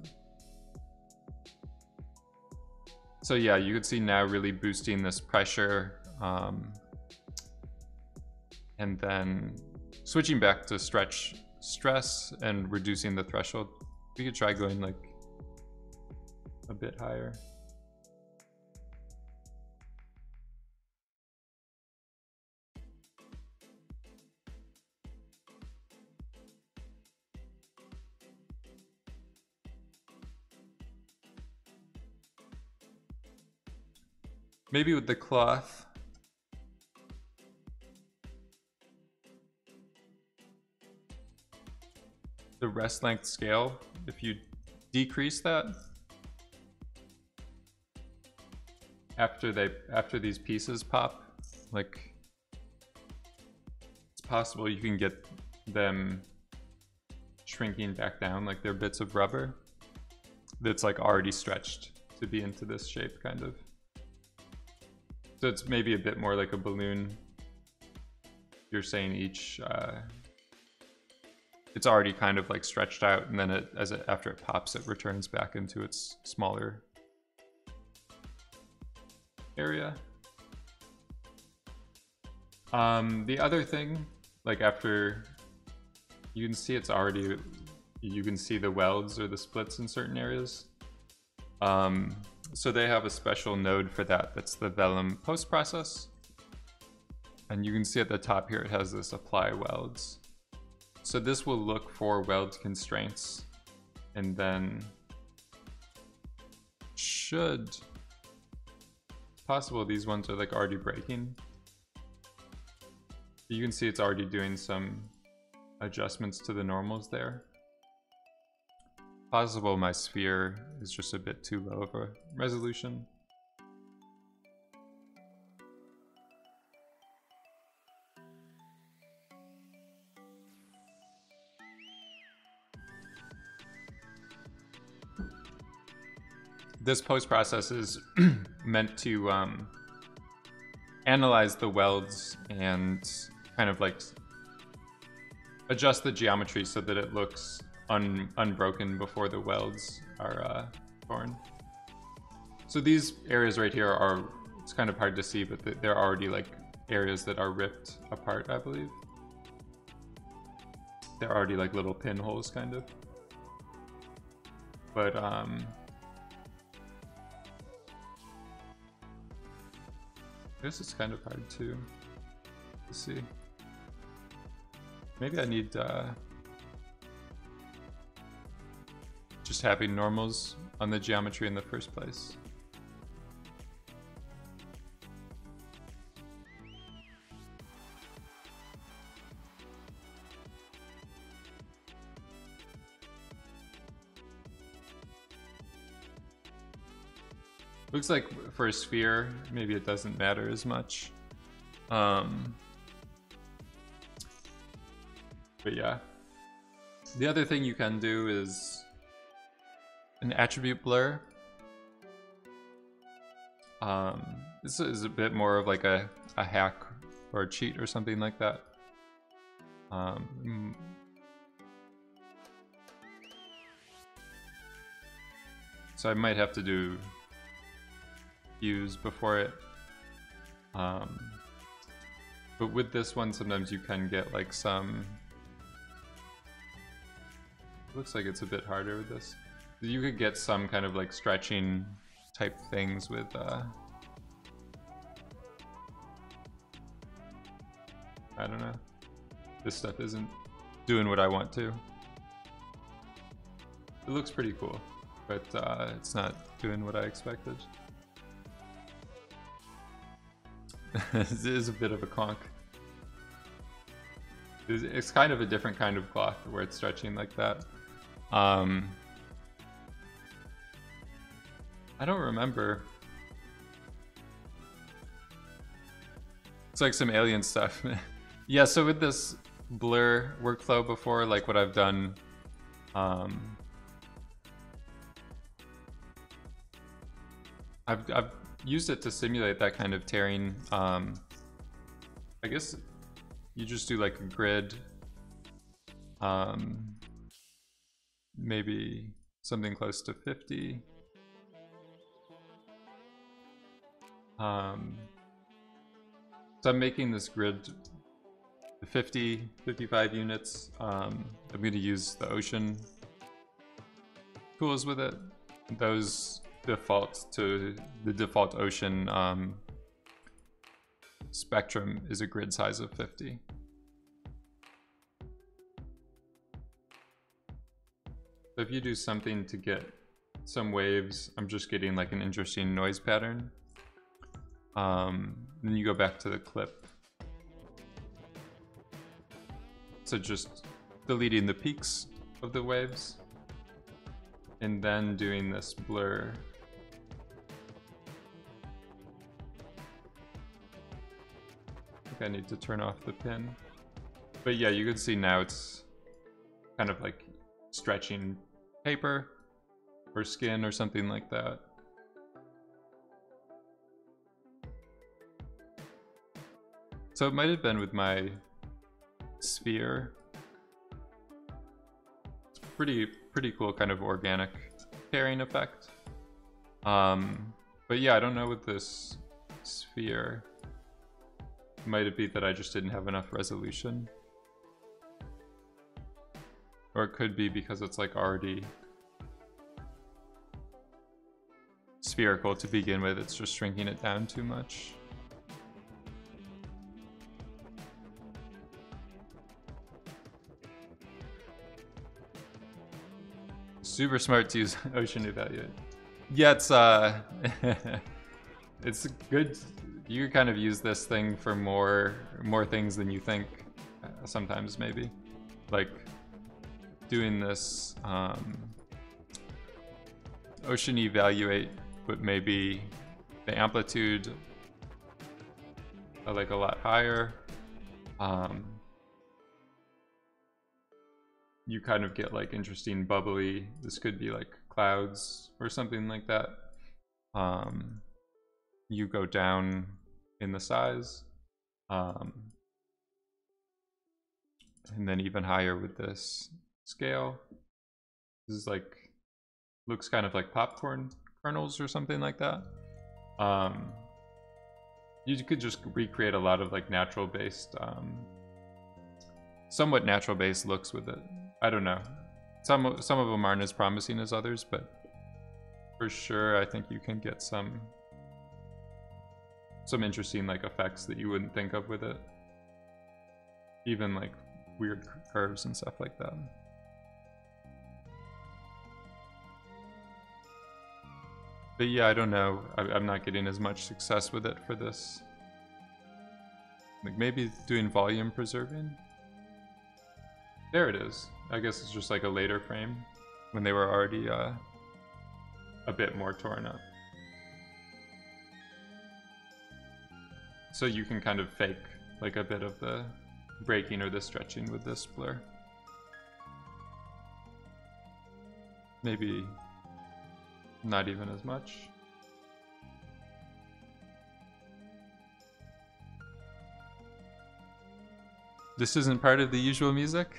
So yeah, you can see now really boosting this pressure. Um, and then switching back to stretch stress and reducing the threshold. We could try going like a bit higher. Maybe with the cloth. The rest length scale, if you decrease that after they after these pieces pop, like it's possible you can get them shrinking back down like they're bits of rubber. that's like already stretched to be into this shape kind of. So it's maybe a bit more like a balloon. You're saying each, uh, it's already kind of like stretched out and then it, as it, after it pops, it returns back into its smaller area. Um, the other thing, like after you can see it's already, you can see the welds or the splits in certain areas. Um, so they have a special node for that. That's the Vellum post process. And you can see at the top here, it has this apply welds. So this will look for weld constraints and then should possible these ones are like already breaking. You can see it's already doing some adjustments to the normals there. Possible my sphere is just a bit too low of a resolution. This post process is <clears throat> meant to um, analyze the welds and kind of like adjust the geometry so that it looks un unbroken before the welds are uh, torn. So these areas right here are, it's kind of hard to see, but they're already like areas that are ripped apart, I believe. They're already like little pinholes kind of. But um, this is kind of hard to, see. Maybe I need uh, just having normals on the geometry in the first place. Looks like for a sphere, maybe it doesn't matter as much. Um, but yeah. The other thing you can do is an attribute blur. Um, this is a bit more of like a, a hack or a cheat or something like that. Um, mm. so I might have to do use before it. Um, but with this one, sometimes you can get like some Looks like it's a bit harder with this. You could get some kind of like stretching type things with uh I don't know. This stuff isn't doing what I want to. It looks pretty cool, but uh, it's not doing what I expected. <laughs> this is a bit of a conk. It's kind of a different kind of cloth where it's stretching like that. Um, I don't remember. It's like some alien stuff. <laughs> yeah, so with this blur workflow before, like what I've done, um, I've, I've used it to simulate that kind of tearing. Um, I guess you just do like a grid. Um, maybe something close to 50. Um, so I'm making this grid 50, 55 units. Um, I'm going to use the ocean tools with it. Those default to the default ocean um, spectrum is a grid size of 50. So if you do something to get some waves, I'm just getting like an interesting noise pattern. Um, then you go back to the clip. So just deleting the peaks of the waves and then doing this blur. I think I need to turn off the pin. But yeah, you can see now it's kind of like stretching paper. or skin or something like that. So it might have been with my sphere. It's pretty pretty cool kind of organic tearing effect. Um, but yeah, I don't know with this sphere. Might it be that I just didn't have enough resolution? Or it could be because it's like already spherical to begin with, it's just shrinking it down too much. Super smart to use <laughs> ocean evaluate. Yeah, it's uh, <laughs> it's good. You kind of use this thing for more more things than you think. Uh, sometimes maybe, like doing this um, ocean evaluate, but maybe the amplitude uh, like a lot higher. Um, you kind of get like interesting bubbly. This could be like clouds or something like that. Um you go down in the size um and then even higher with this scale. This is like looks kind of like popcorn kernels or something like that. Um you could just recreate a lot of like natural based um somewhat natural based looks with it I don't know. Some some of them aren't as promising as others, but for sure, I think you can get some some interesting like effects that you wouldn't think of with it. Even like weird curves and stuff like that. But yeah, I don't know. I, I'm not getting as much success with it for this. Like maybe doing volume preserving. There it is. I guess it's just like a later frame when they were already uh, a bit more torn up. So you can kind of fake like a bit of the breaking or the stretching with this blur. Maybe not even as much. This isn't part of the usual music?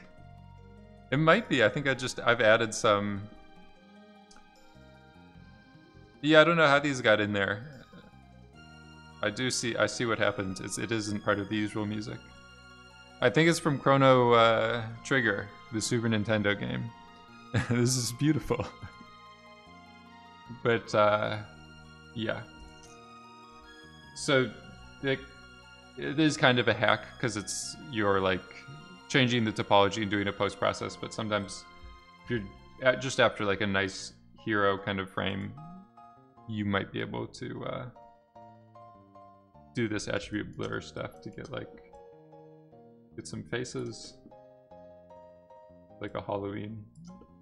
It might be. I think I just I've added some. Yeah, I don't know how these got in there. I do see. I see what happened. It's it isn't part of the usual music. I think it's from Chrono uh, Trigger, the Super Nintendo game. <laughs> this is beautiful. but uh, yeah. So it, it is kind of a hack because it's your like changing the topology and doing a post process, but sometimes if you're at, just after like a nice hero kind of frame, you might be able to uh, do this attribute blur stuff to get like get some faces, like a Halloween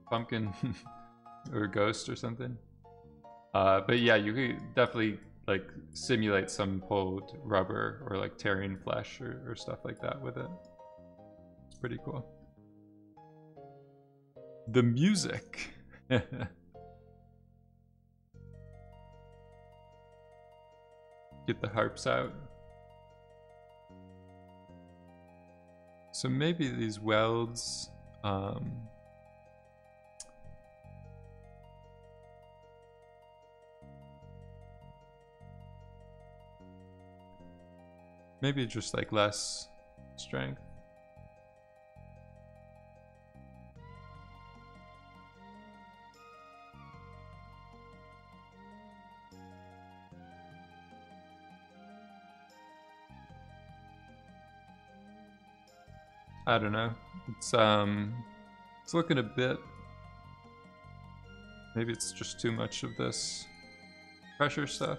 pumpkin <laughs> or ghost or something. Uh, but yeah, you could definitely like simulate some pulled rubber or like tearing flesh or, or stuff like that with it pretty cool. The music. <laughs> Get the harps out. So maybe these welds um, maybe just like less strength. I don't know. It's um, it's looking a bit. Maybe it's just too much of this pressure stuff.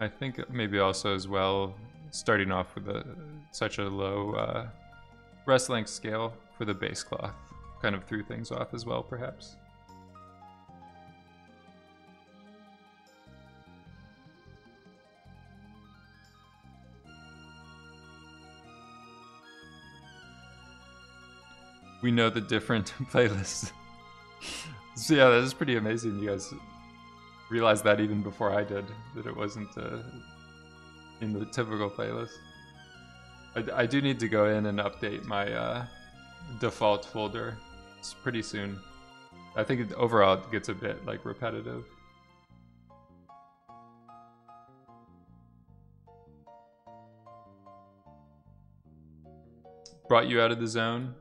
I think maybe also as well, starting off with a such a low uh, rest length scale for the base cloth kind of threw things off as well, perhaps. We know the different <laughs> playlists. so yeah, that is pretty amazing. You guys realized that even before I did, that it wasn't uh, in the typical playlist. I, I, do need to go in and update my uh, default folder it's pretty soon. I think it, overall it gets a bit like repetitive. Brought you out of the zone.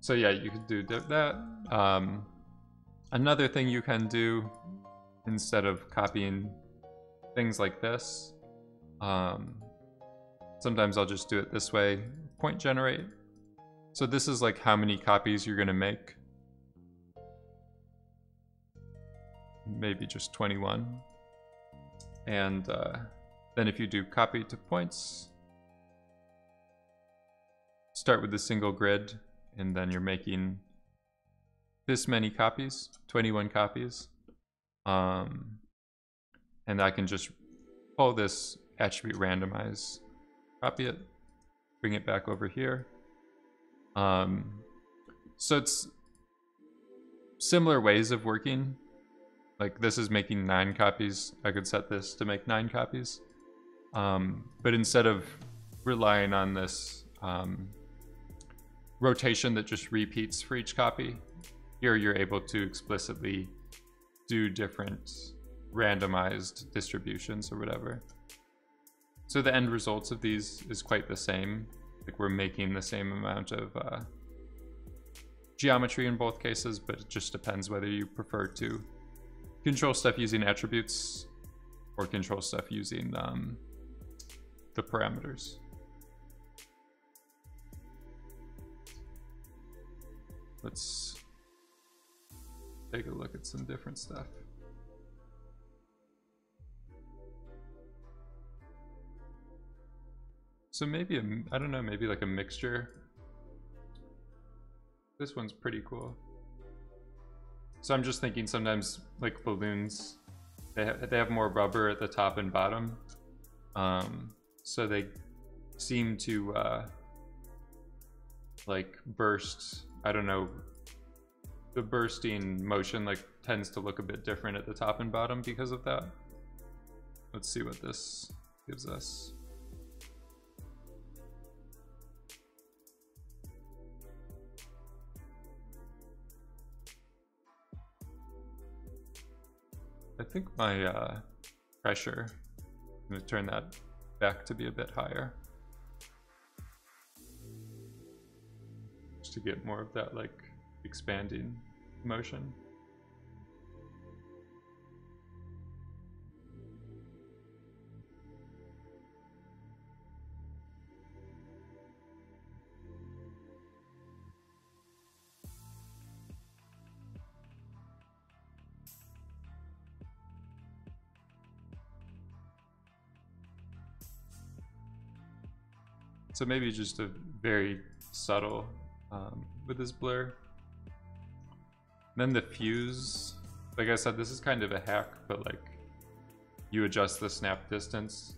So yeah, you could do that. Um, another thing you can do instead of copying things like this, um, sometimes I'll just do it this way, point generate. So this is like how many copies you're gonna make. Maybe just 21. And uh, then if you do copy to points, start with a single grid, and then you're making this many copies, 21 copies. Um, and I can just pull this attribute randomize, copy it, bring it back over here. Um, so it's similar ways of working. Like this is making nine copies. I could set this to make nine copies. Um, but instead of relying on this um, rotation that just repeats for each copy. Here you're able to explicitly do different randomized distributions or whatever. So the end results of these is quite the same. Like we're making the same amount of uh, geometry in both cases, but it just depends whether you prefer to control stuff using attributes or control stuff using um, the parameters. Let's take a look at some different stuff. So maybe, I don't know, maybe like a mixture. This one's pretty cool. So I'm just thinking sometimes like balloons, they, ha they have more rubber at the top and bottom. Um, so they seem to uh, like burst I don't know, the bursting motion like tends to look a bit different at the top and bottom because of that. Let's see what this gives us. I think my uh, pressure, I'm going to turn that back to be a bit higher. Just to get more of that like expanding motion. So maybe just a very subtle um, with this blur. Then the fuse, like I said, this is kind of a hack, but like you adjust the snap distance.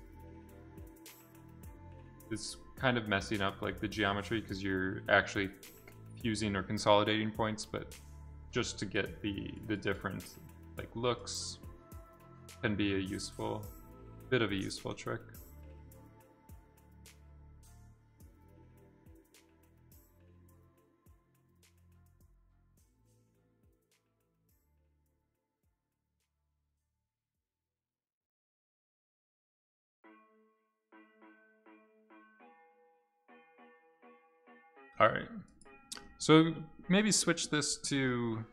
It's kind of messing up like the geometry because you're actually fusing or consolidating points, but just to get the, the different like looks can be a useful, bit of a useful trick. So maybe switch this to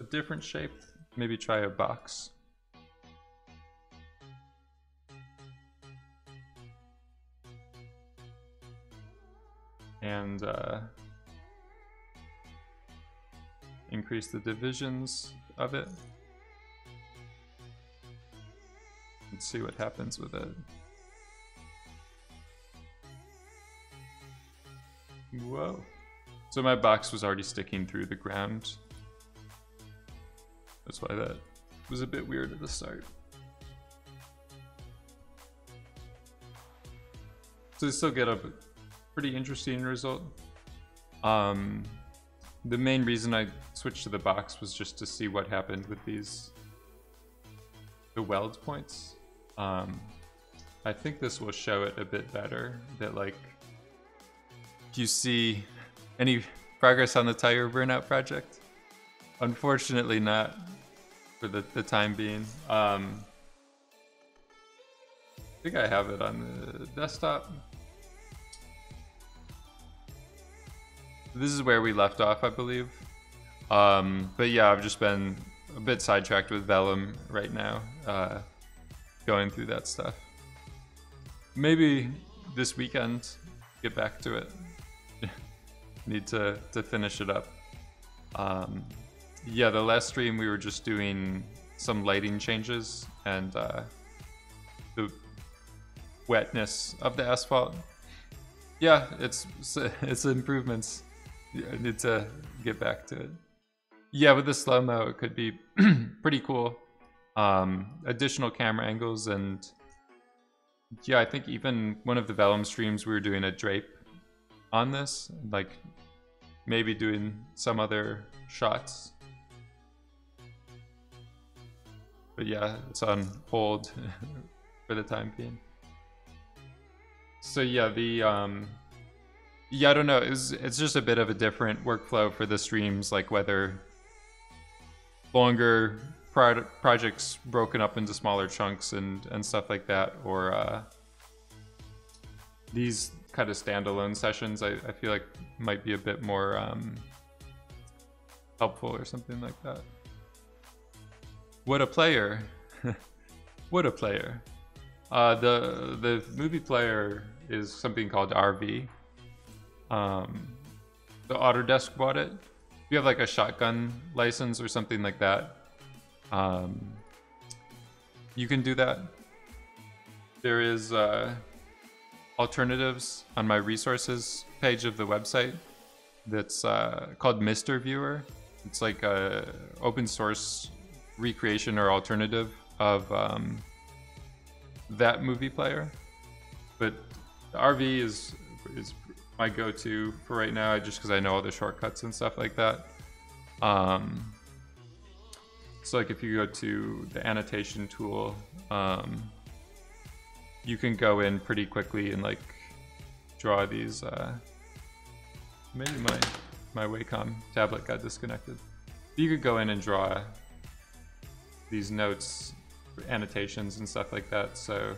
a different shape. Maybe try a box. And uh, increase the divisions of it. Let's see what happens with it. Whoa. So my box was already sticking through the ground. That's why that was a bit weird at the start. So they still get a pretty interesting result. Um, the main reason I switched to the box was just to see what happened with these the weld points. Um, I think this will show it a bit better that like you see any progress on the tire burnout project. Unfortunately not for the, the time being. Um, I think I have it on the desktop. This is where we left off, I believe. Um, but yeah, I've just been a bit sidetracked with Vellum right now, uh, going through that stuff. Maybe this weekend, get back to it. Need to, to finish it up. Um, yeah, the last stream we were just doing some lighting changes and uh, the wetness of the asphalt. Yeah, it's <laughs> it's improvements. I need to get back to it. Yeah, with the slow mo, it could be <clears throat> pretty cool. Um, additional camera angles and yeah, I think even one of the Vellum streams we were doing a drape on this, like maybe doing some other shots. But yeah, it's on hold <laughs> for the time being. So yeah, the um, yeah, I don't know. It's it's just a bit of a different workflow for the streams, like whether longer pro- projects broken up into smaller chunks and and stuff like that, or uh, these kind of standalone sessions. I, I feel like might be a bit more um, helpful or something like that. What a player! <laughs> what a player! Uh, the the movie player is something called RV um, the Autodesk bought it. If you have like a shotgun license or something like that, um, you can do that. There is uh, alternatives on my resources page of the website that's uh, called mrViewer. It's like a open source recreation or alternative of um, that movie player. But RV is is my go-to for right now, just because I know all the shortcuts and stuff like that. Um, so like if you go to the annotation tool, um, you can go in pretty quickly and like draw these. Uh, maybe my my Wacom tablet got disconnected. You could go in and draw these notes, annotations and stuff like that. So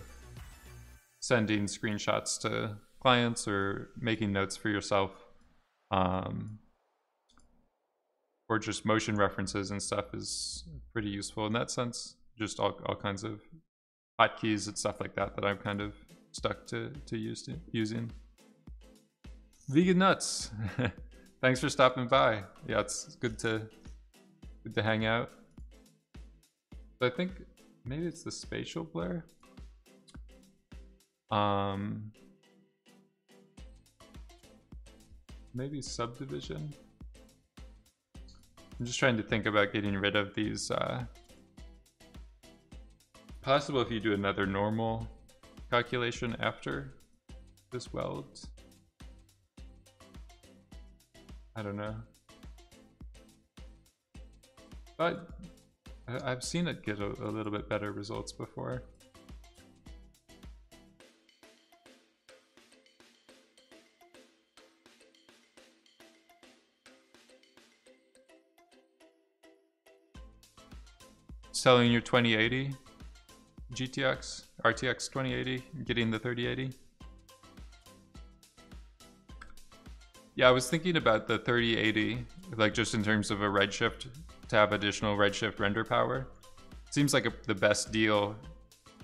sending screenshots to clients or making notes for yourself um, or just motion references and stuff is pretty useful in that sense just all, all kinds of hotkeys and stuff like that that i'm kind of stuck to to use using vegan nuts <laughs> thanks for stopping by yeah it's good to good to hang out i think maybe it's the spatial blur um maybe subdivision. I'm just trying to think about getting rid of these. Uh, possible if you do another normal calculation after this weld. I don't know. But I've seen it get a, a little bit better results before. selling your 2080 GTX, RTX 2080, getting the 3080. Yeah, I was thinking about the 3080, like just in terms of a Redshift to have additional Redshift render power. Seems like a, the best deal,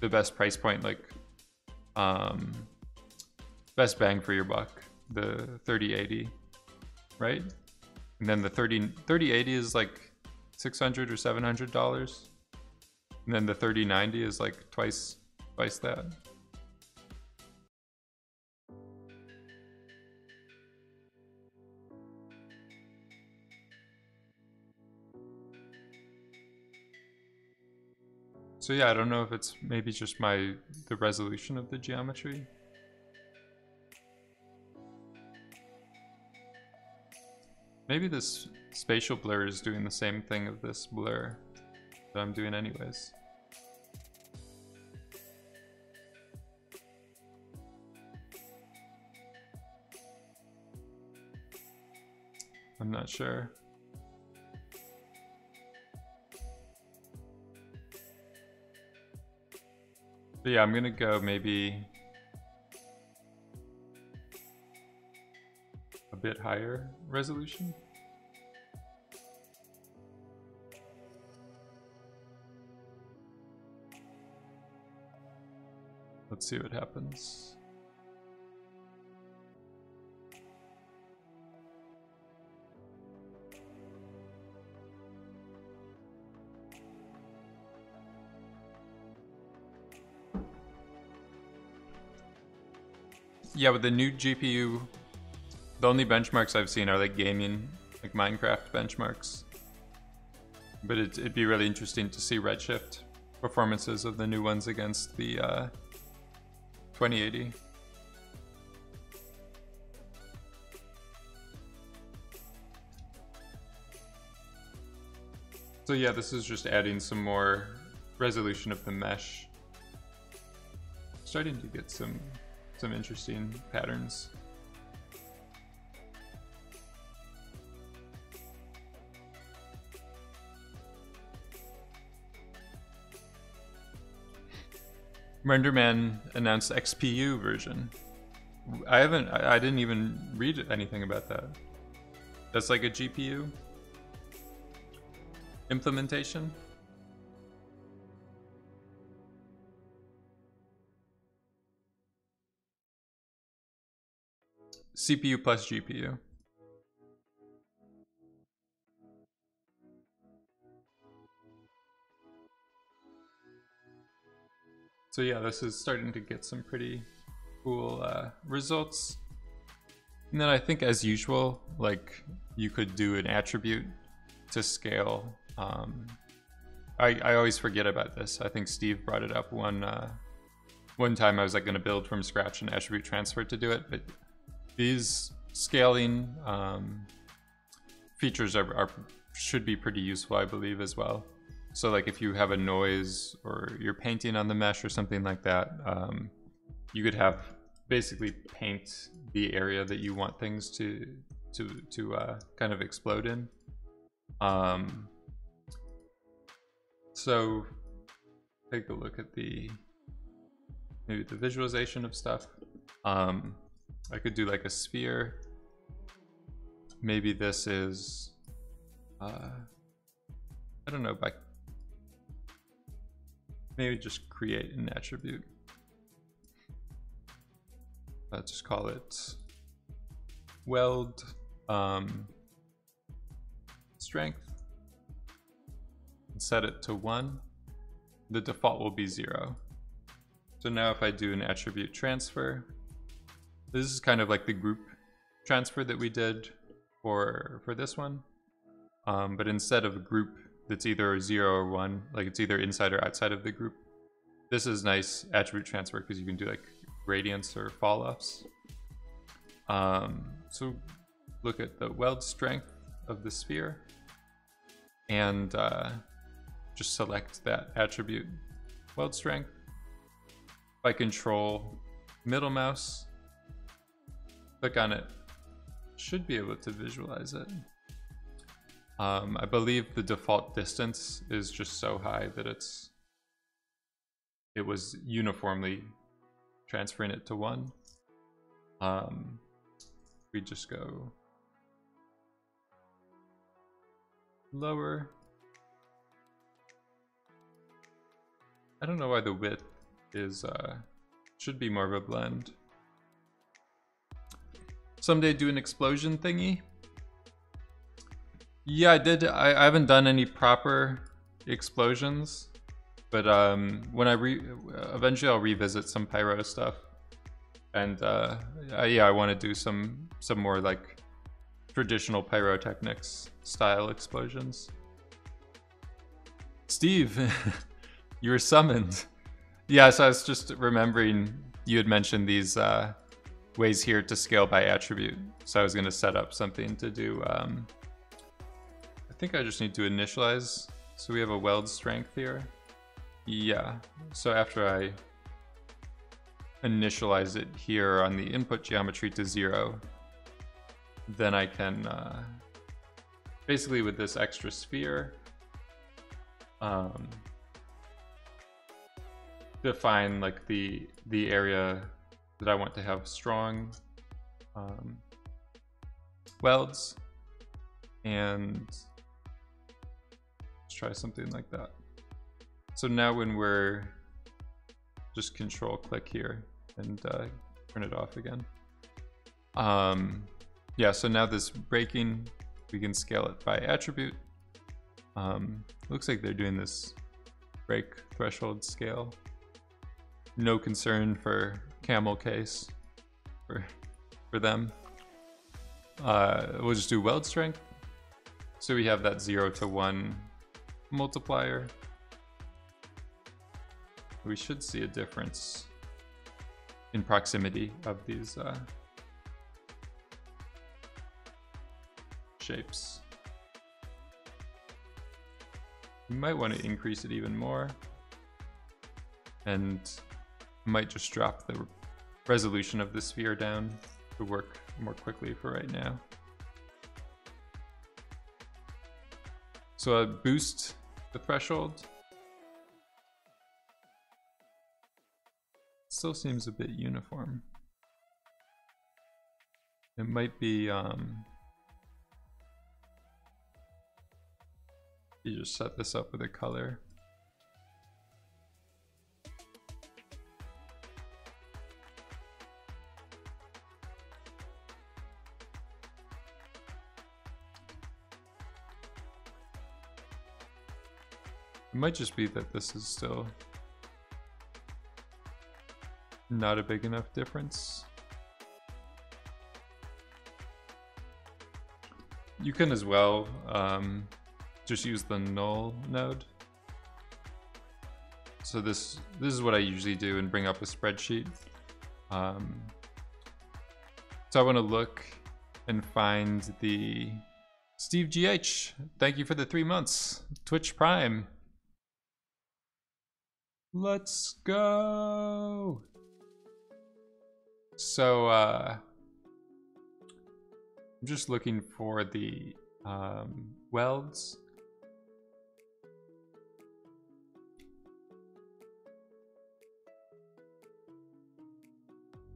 the best price point, like um, best bang for your buck, the 3080, right? And then the 30 3080 is like 600 or 700 dollars. And then the 3090 is like twice twice that. So yeah, I don't know if it's maybe just my the resolution of the geometry. Maybe this spatial blur is doing the same thing of this blur that I'm doing anyways. I'm not sure. But yeah, I'm gonna go maybe a bit higher resolution. Let's see what happens. Yeah, with the new GPU, the only benchmarks I've seen are like gaming, like Minecraft benchmarks. But it, would be really interesting to see Redshift performances of the new ones against the uh, 2080. So yeah, this is just adding some more resolution of the mesh. Starting to get some some interesting patterns. RenderMan announced XPU version. I haven't, I, I didn't even read anything about that. That's like a GPU implementation? CPU plus GPU. So yeah, this is starting to get some pretty cool uh, results. And then I think as usual, like you could do an attribute to scale. Um, I, I always forget about this. I think Steve brought it up one uh, one time I was like going to build from scratch an attribute transfer to do it, but these scaling um, features are, are should be pretty useful, I believe, as well. So like if you have a noise or you're painting on the mesh or something like that, um, you could have basically paint the area that you want things to to to uh, kind of explode in. Um, so take a look at the maybe the visualization of stuff. Um, I could do like a sphere. Maybe this is, uh, I don't know, by maybe just create an attribute. Let's just call it weld um, strength and set it to one. The default will be zero. So now if I do an attribute transfer, this is kind of like the group transfer that we did for for this one. Um, but instead of a group that's either zero or one, like it's either inside or outside of the group, this is nice attribute transfer because you can do like gradients or fall offs. Um, so look at the weld strength of the sphere and uh, just select that attribute weld strength. I control middle mouse, click on it, should be able to visualize it. Um, I believe the default distance is just so high that it's it was uniformly transferring it to one. Um, we just go lower. I don't know why the width is uh, should be more of a blend. Someday do an explosion thingy. Yeah, I did. I, I haven't done any proper explosions, but um, when I re eventually I'll revisit some pyro stuff, and uh, I, yeah, I want to do some some more like traditional pyrotechnics style explosions. Steve, <laughs> you were summoned. Yeah, so I was just remembering you had mentioned these uh, ways here to scale by attribute. So I was going to set up something to do. Um, think I just need to initialize. So we have a weld strength here. Yeah. So after I initialize it here on the input geometry to zero, then I can uh, basically with this extra sphere um, define like the the area that I want to have strong um, welds and let's try something like that. So now when we're just control click here and uh, turn it off again. Um, yeah, so now this breaking, we can scale it by attribute. Um, looks like they're doing this break threshold scale. No concern for camel case for, for them. Uh, we'll just do weld strength. So we have that zero to one multiplier. We should see a difference in proximity of these uh, shapes. We might want to increase it even more and might just drop the resolution of the sphere down to work more quickly for right now. So a boost the threshold. Still seems a bit uniform. It might be, um, you just set this up with a color. Might just be that this is still not a big enough difference. You can as well um, just use the null node. So this this is what I usually do and bring up a spreadsheet. Um, so I want to look and find the Steve GH. Thank you for the three months. Twitch Prime. Let's go. So, uh, I'm just looking for the um, welds.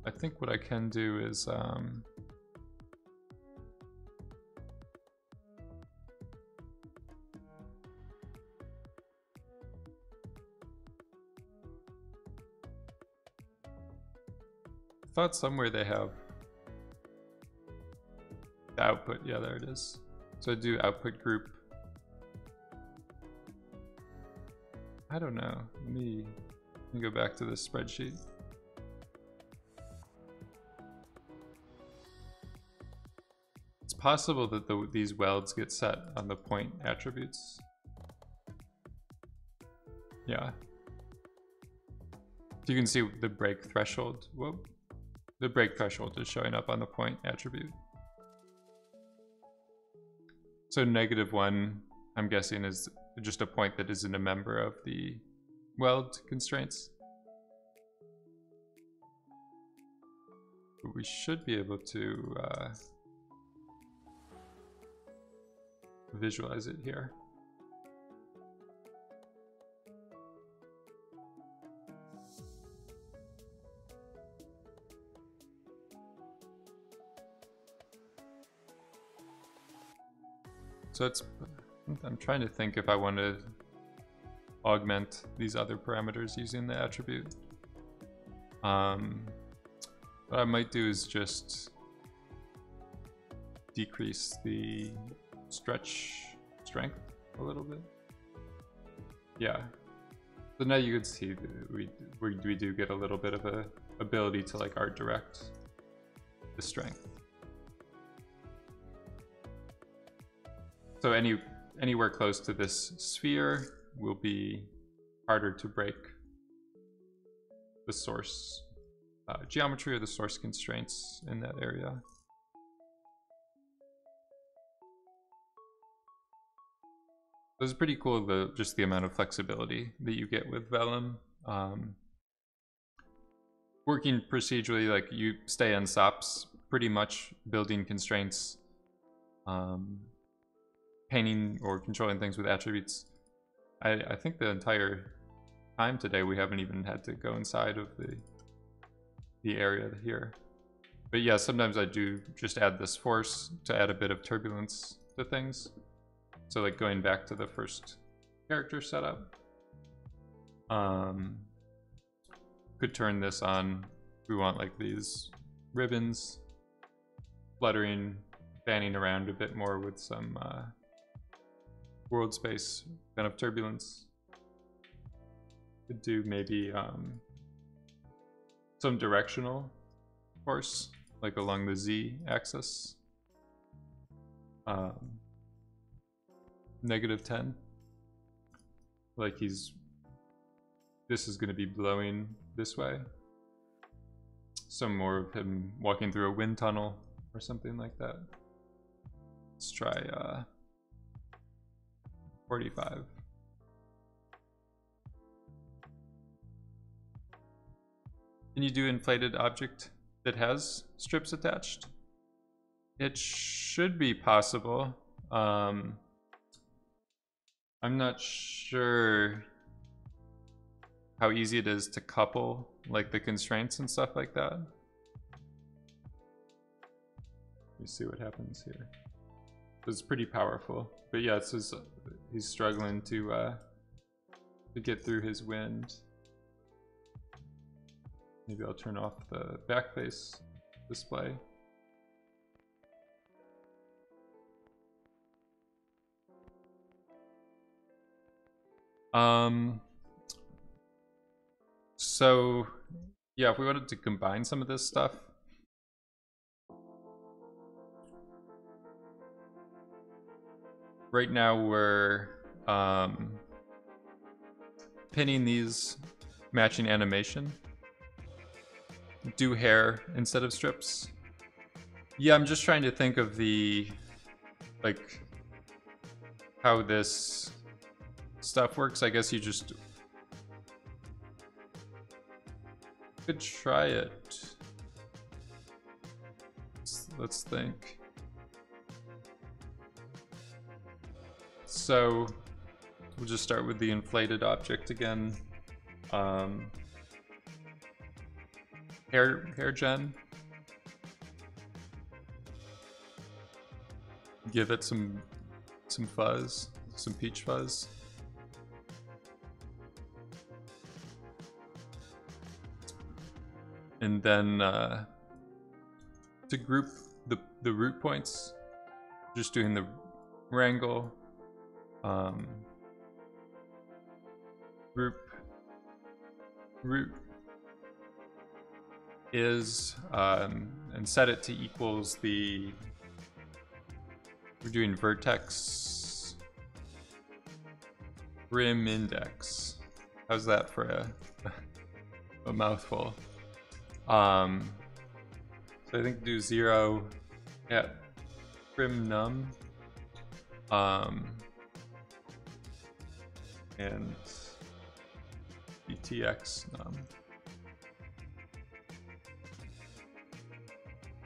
I think what I can do is um, thought somewhere they have the output. Yeah, there it is. So I do output group. I don't know. Let me, let me go back to this spreadsheet. It's possible that the, these welds get set on the point attributes. Yeah. You can see the break threshold. The break threshold is showing up on the point attribute. So negative one, I'm guessing, is just a point that isn't a member of the weld constraints. But we should be able to uh, visualize it here. So it's, I'm trying to think if I want to augment these other parameters using the attribute. Um, what I might do is just decrease the stretch strength a little bit. Yeah. So now you can see we, we, we do get a little bit of a ability to like art direct the strength. So any anywhere close to this sphere will be harder to break the source uh, geometry or the source constraints in that area. It was pretty cool, the just the amount of flexibility that you get with Vellum. Um, working procedurally, like you stay on SOPs, pretty much building constraints, um, painting or controlling things with attributes. I, I think the entire time today we haven't even had to go inside of the the area here. But yeah, sometimes I do just add this force to add a bit of turbulence to things. So like going back to the first character setup. Um, could turn this on. We want like these ribbons fluttering, fanning around a bit more with some uh, world space kind of turbulence. Could do maybe um, some directional force, like along the z axis. Um, negative 10. Like he's, this is going to be blowing this way. Some more of him walking through a wind tunnel or something like that. Let's try uh, 45. Can you do inflated object that has strips attached? It should be possible. Um, I'm not sure how easy it is to couple like the constraints and stuff like that. Let me see what happens here. It's pretty powerful, but yeah, it's just, he's struggling to uh, to get through his wind. Maybe I'll turn off the backface display. Um, so yeah, if we wanted to combine some of this stuff, right now we're um, pinning these matching animation. Do hair instead of strips. Yeah, I'm just trying to think of the, like, how this stuff works. I guess you just could try it. Let's, let's think. So we'll just start with the inflated object again. Um, hair hair gen. Give it some some fuzz, some peach fuzz. and then uh, to group the, the root points, just doing the wrangle, um, group, root is, um, and set it to equals the, we're doing vertex prim index. How's that for a, <laughs> a mouthful? Um, so I think do zero at prim num. Um, and vtxnum.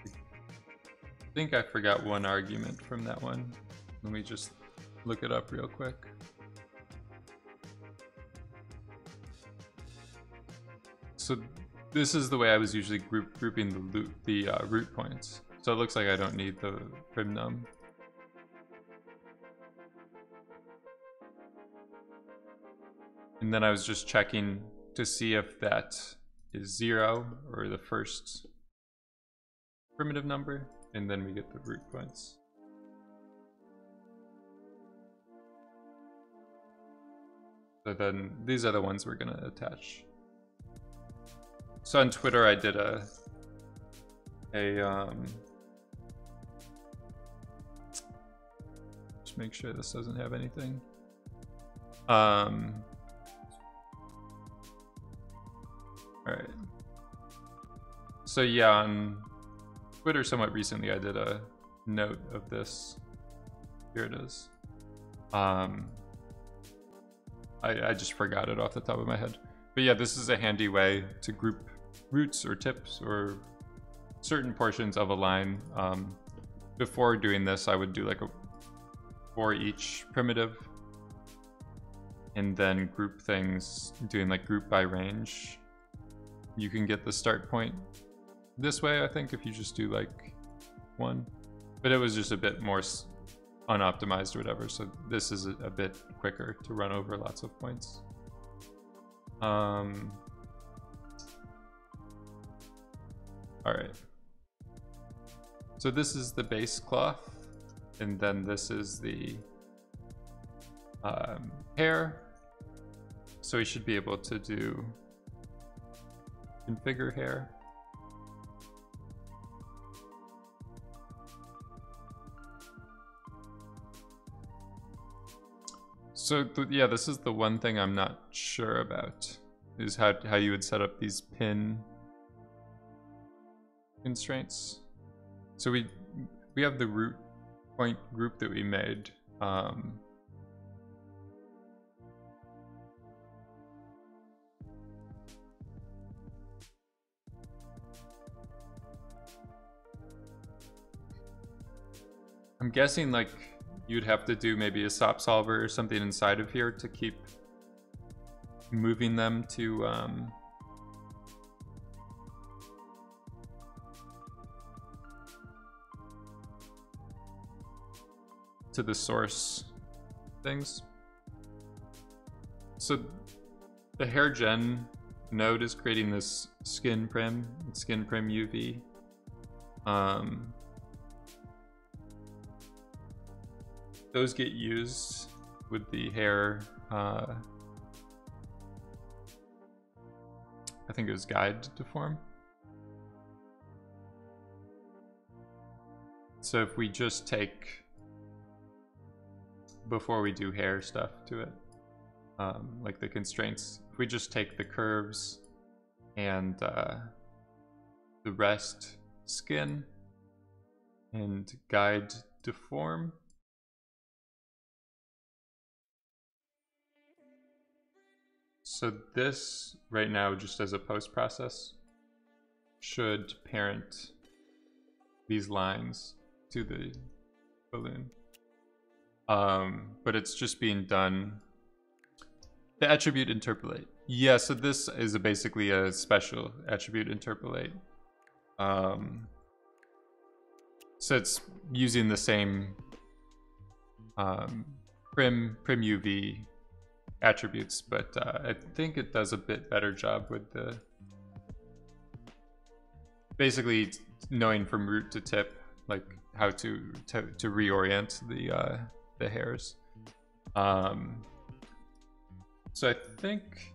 I think I forgot one argument from that one. Let me just look it up real quick. So this is the way I was usually group, grouping the loop, the uh, root points. So it looks like I don't need the primnum. And then I was just checking to see if that is zero or the first primitive number, and then we get the root points. So then these are the ones we're gonna attach. So on Twitter, I did a a um. Just make sure this doesn't have anything. Um. All right. so yeah, on Twitter somewhat recently, I did a note of this. Here it is. Um, I, I just forgot it off the top of my head. But yeah, this is a handy way to group roots or tips or certain portions of a line. Um, before doing this, I would do like a for each primitive and then group things doing like group by range. You can get the start point this way, I think, if you just do like one. But it was just a bit more unoptimized or whatever, so this is a, a bit quicker to run over lots of points. Um, all right. So this is the base cloth, and then this is the um, hair. So we should be able to do configure hair. So th yeah, this is the one thing I'm not sure about, is how, how you would set up these pin constraints. So we we have the root point group that we made. Um, I'm guessing like you'd have to do maybe a SOP solver or something inside of here to keep moving them to um, to the source things. So the hair gen node is creating this skin prim, skin prim UV. Um, those get used with the hair. Uh, I think it was guide deform. So if we just take before we do hair stuff to it, um, like the constraints, if we just take the curves and uh, the rest skin and guide deform So this right now, just as a post process, should parent these lines to the balloon. Um, but it's just being done. The attribute interpolate. Yeah, so this is a basically a special attribute interpolate. Um, so it's using the same um, prim prim UV attributes, but uh, I think it does a bit better job with the basically knowing from root to tip, like how to to, to reorient the uh, the hairs. Um, so I think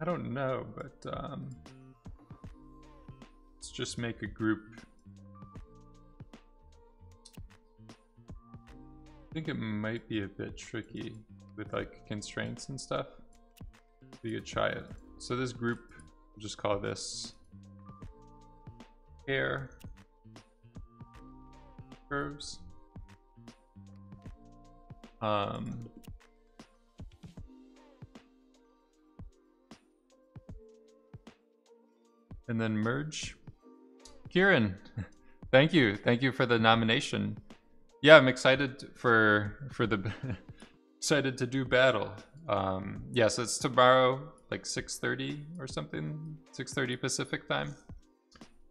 I don't know, but um, let's just make a group. I think it might be a bit tricky with like constraints and stuff. We could try it. So this group, we'll just call this hair curves. Um, and then merge. Kieran, <laughs> thank you. Thank you for the nomination. Yeah, I'm excited for for the <laughs> excited to do battle. Um, yes, yeah, so it's tomorrow, like 6.30 or something, 6.30 Pacific time.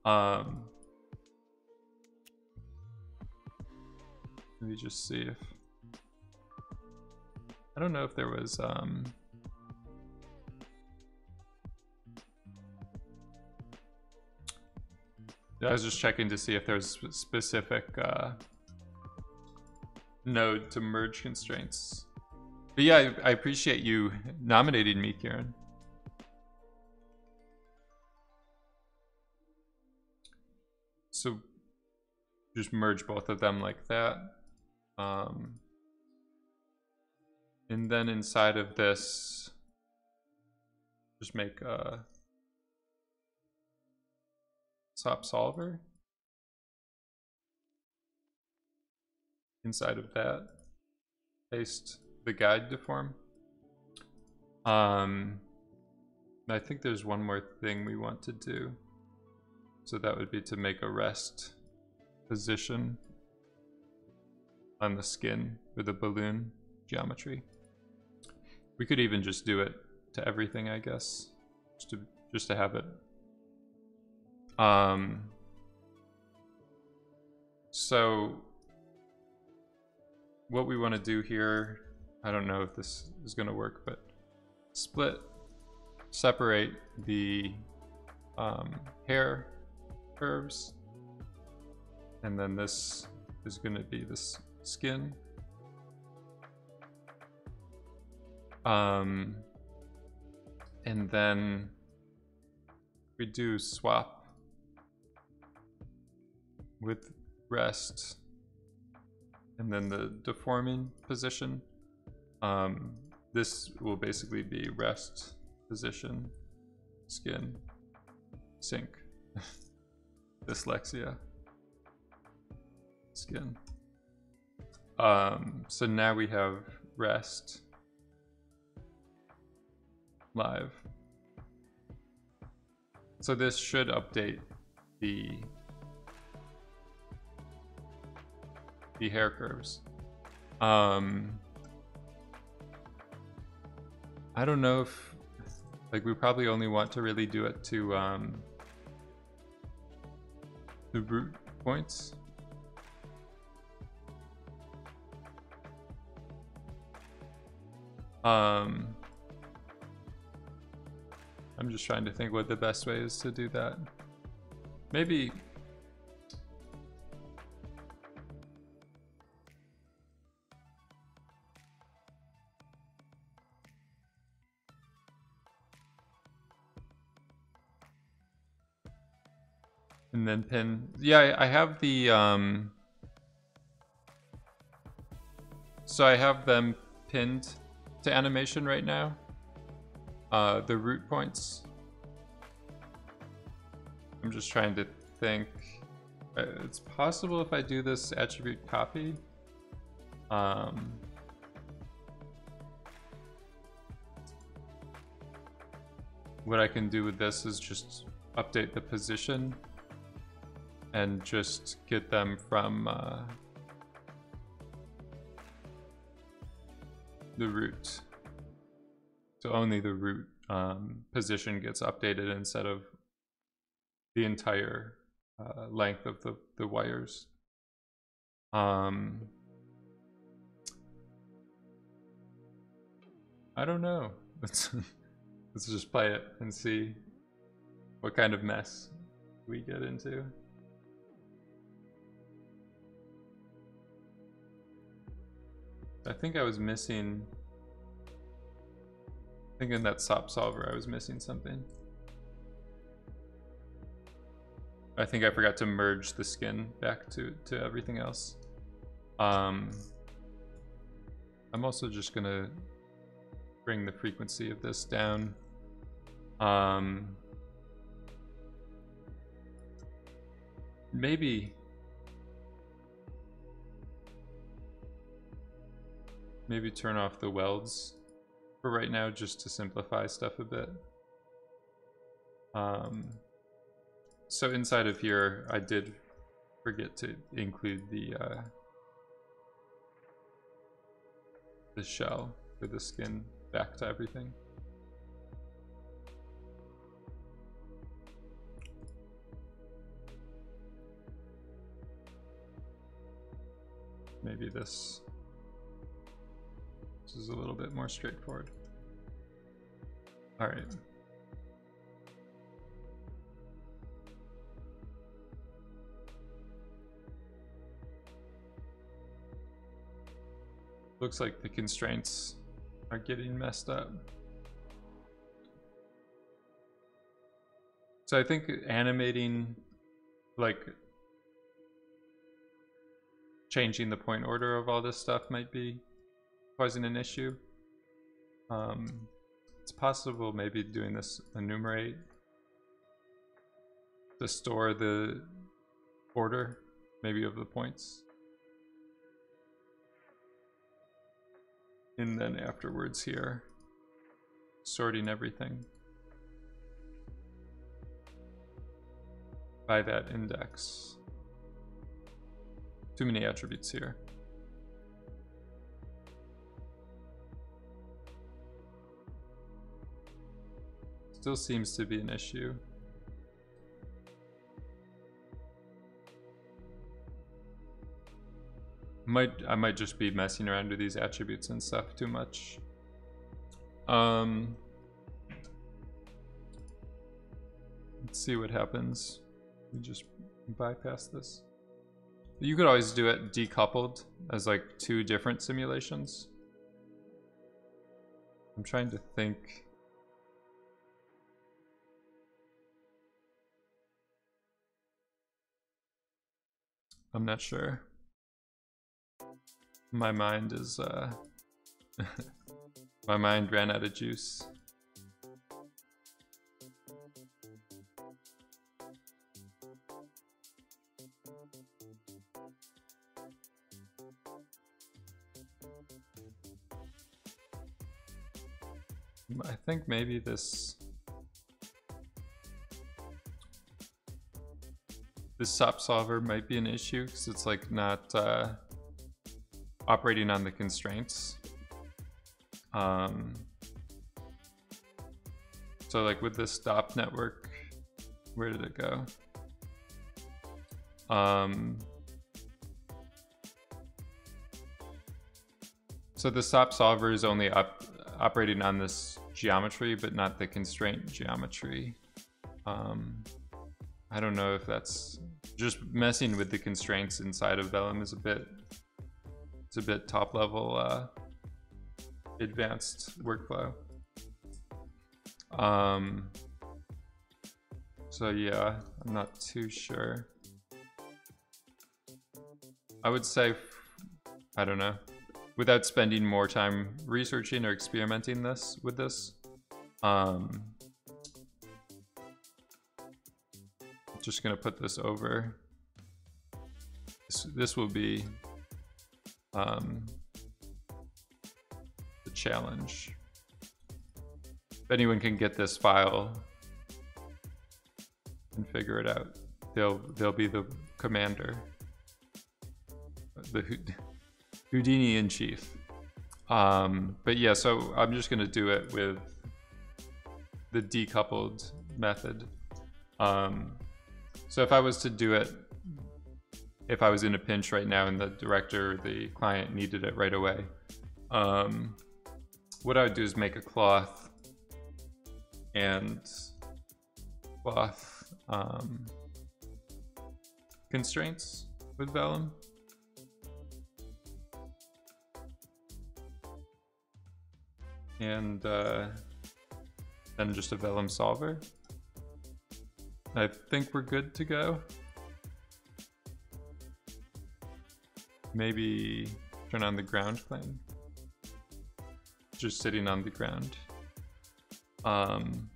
Um, let me just see if... I don't know if there was... Um, I was just checking to see if there's specific uh, node to merge constraints. But yeah, I, I appreciate you nominating me, Kieran. So just merge both of them like that. Um, and then inside of this, just make a SOP solver. Inside of that, paste the guide deform. Um, I think there's one more thing we want to do. So that would be to make a rest position on the skin with a balloon geometry. We could even just do it to everything, I guess, just to just to have it. Um. So, what we want to do here, I don't know if this is going to work, but split, separate the um, hair curves, and then this is going to be this skin. Um, and then we do swap with rest and then the deforming position. Um, this will basically be rest position, skin, sync, <laughs> dyslexia, skin. Um, so now we have rest live. So this should update the the hair curves. Um, I don't know if like we probably only want to really do it to um, the root points. Um, I'm just trying to think what the best way is to do that. Maybe... And then pin... Yeah, I have the... Um... So I have them pinned to animation right now uh, the root points. I'm just trying to think. Uh, it's possible if I do this attribute copy. Um, what I can do with this is just update the position and just get them from uh, the root. So only the root um, position gets updated instead of the entire uh, length of the, the wires. Um, I don't know. Let's, <laughs> let's just play it and see what kind of mess we get into. I think I was missing I think in that SOP solver I was missing something. I think I forgot to merge the skin back to, to everything else. Um, I'm also just gonna bring the frequency of this down. Um, maybe maybe turn off the welds for right now just to simplify stuff a bit. Um, so inside of here, I did forget to include the uh, the shell for the skin back to everything. Maybe this this is a little bit more straightforward. All right. Looks like the constraints are getting messed up. So I think animating, like, changing the point order of all this stuff might be causing an issue. Um, it's possible maybe doing this enumerate to store the order, maybe of the points. And then afterwards here, sorting everything by that index. Too many attributes here. Still seems to be an issue. Might I might just be messing around with these attributes and stuff too much. Um, let's see what happens. We just bypass this. You could always do it decoupled as like two different simulations. I'm trying to think. I'm not sure. My mind is, uh... <laughs> my mind ran out of juice. I think maybe this this SOP solver might be an issue because it's like not uh, operating on the constraints. Um, so like with this stop network, where did it go? Um, so the SOP solver is only up, operating on this geometry, but not the constraint geometry. Um, I don't know if that's just messing with the constraints inside of Vellum is a bit it's a bit top level uh, advanced workflow. Um, so yeah, I'm not too sure. I would say, I don't know, without spending more time researching or experimenting this with this. Um, just gonna put this over. This, this will be um, the challenge. If anyone can get this file and figure it out, they'll they'll be the commander, the <laughs> Houdini in chief. Um, but yeah, so I'm just gonna do it with the decoupled method. Um, so if I was to do it if I was in a pinch right now and the director, the client needed it right away. Um, what I would do is make a cloth and cloth um, constraints with Vellum. And uh, then just a Vellum solver. I think we're good to go. Maybe turn on the ground plane. Just sitting on the ground. Um,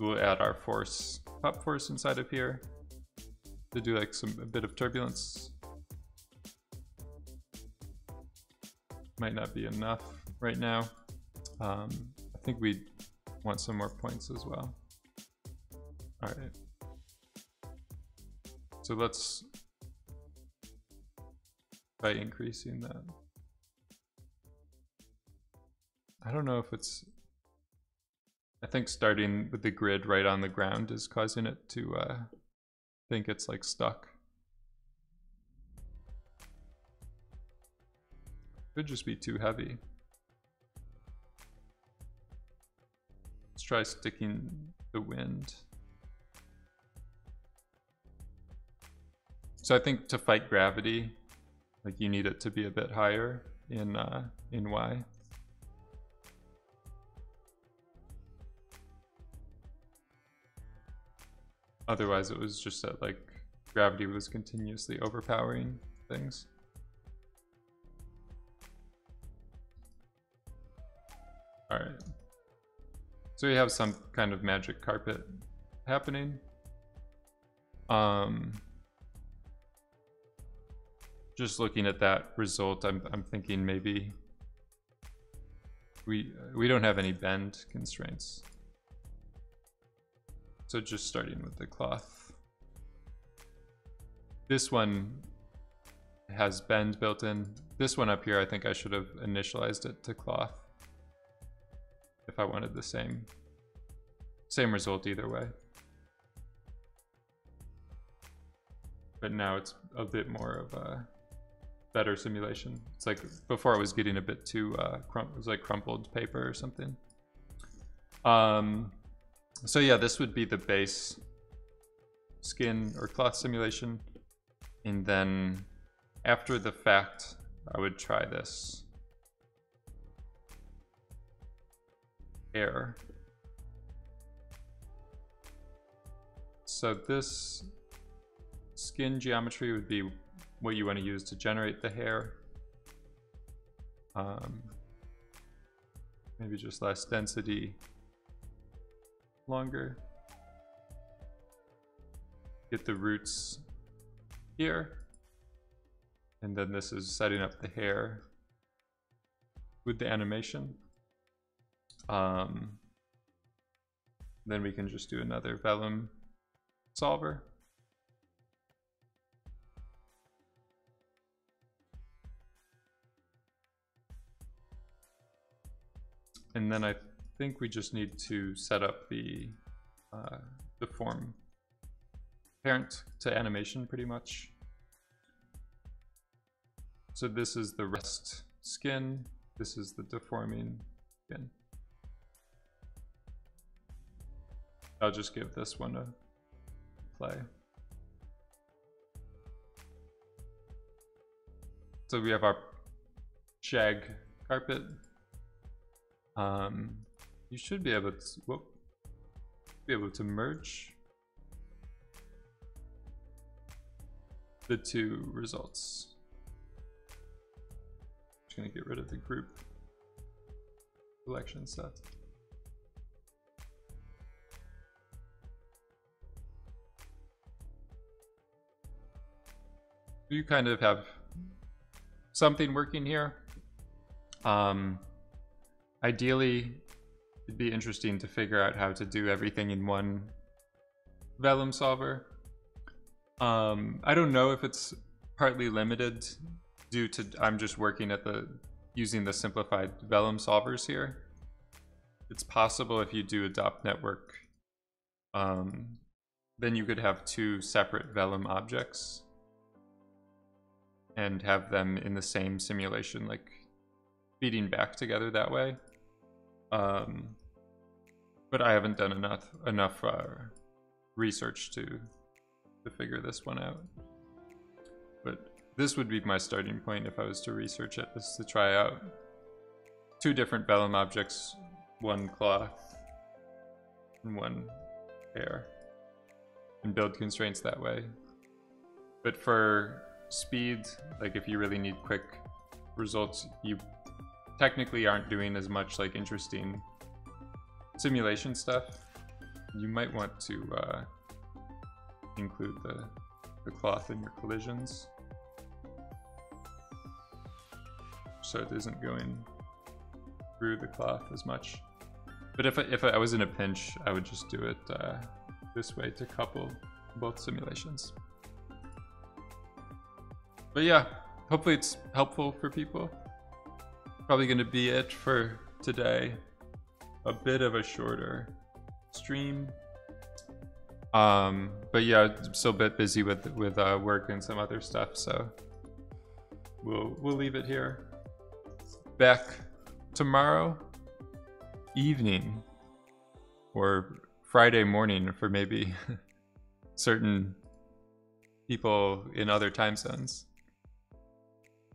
we'll add our force, pop force inside of here to do like some a bit of turbulence. Might not be enough right now. Um, I think we want some more points as well. All right. So let's by increasing that. I don't know if it's... I think starting with the grid right on the ground is causing it to uh, think it's like stuck. Could just be too heavy. Let's try sticking the wind. So I think to fight gravity, like you need it to be a bit higher in uh, in Y. Otherwise it was just that like gravity was continuously overpowering things. Alright. So we have some kind of magic carpet happening. Um, just looking at that result, I'm, I'm thinking maybe we, we don't have any bend constraints. So just starting with the cloth. This one has bend built in. This one up here, I think I should have initialized it to cloth if I wanted the same, same result either way. But now it's a bit more of a better simulation. It's like before I was getting a bit too, uh, it was like crumpled paper or something. Um, so yeah, this would be the base skin or cloth simulation. And then after the fact, I would try this. Air. So this skin geometry would be what you want to use to generate the hair. Um, maybe just less density, longer. Get the roots here. And then this is setting up the hair with the animation. Um, then we can just do another vellum solver. And then I think we just need to set up the, uh, the form parent to animation pretty much. So this is the rest skin. This is the deforming skin. I'll just give this one a play. So we have our shag carpet. Um, you should be able to be able to merge the two results just gonna get rid of the group collection stuff. You kind of have something working here. Um, ideally, it'd be interesting to figure out how to do everything in one Vellum solver. Um, I don't know if it's partly limited due to I'm just working at the using the simplified Vellum solvers here. It's possible if you do adopt network, um, then you could have two separate Vellum objects and have them in the same simulation, like feeding back together that way. Um, but I haven't done enough enough uh, research to to figure this one out. But this would be my starting point if I was to research it, is to try out two different vellum objects, one cloth and one hair, and build constraints that way. But for speed, like if you really need quick results, you technically aren't doing as much like interesting simulation stuff. You might want to uh, include the, the cloth in your collisions. so it isn't going through the cloth as much. But if I, if I was in a pinch, I would just do it uh, this way to couple both simulations. But yeah, hopefully it's helpful for people. Probably going to be it for today. A bit of a shorter stream. Um, but yeah, still a bit busy with with uh, work and some other stuff, so we'll we'll leave it here back tomorrow evening or Friday morning for maybe <laughs> certain people in other time zones.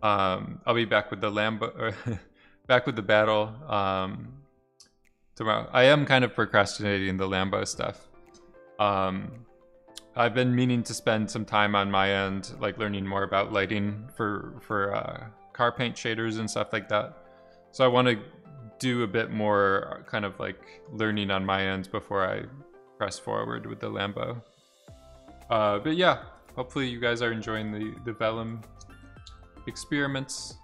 Um, I'll be back with the Lambo, <laughs> back with the battle um, tomorrow. I am kind of procrastinating the Lambo stuff. Um, I've been meaning to spend some time on my end, like learning more about lighting for for uh, car paint shaders and stuff like that. So I want to do a bit more kind of like learning on my end before I press forward with the Lambo. Uh, but yeah, hopefully you guys are enjoying the, the Vellum experiments.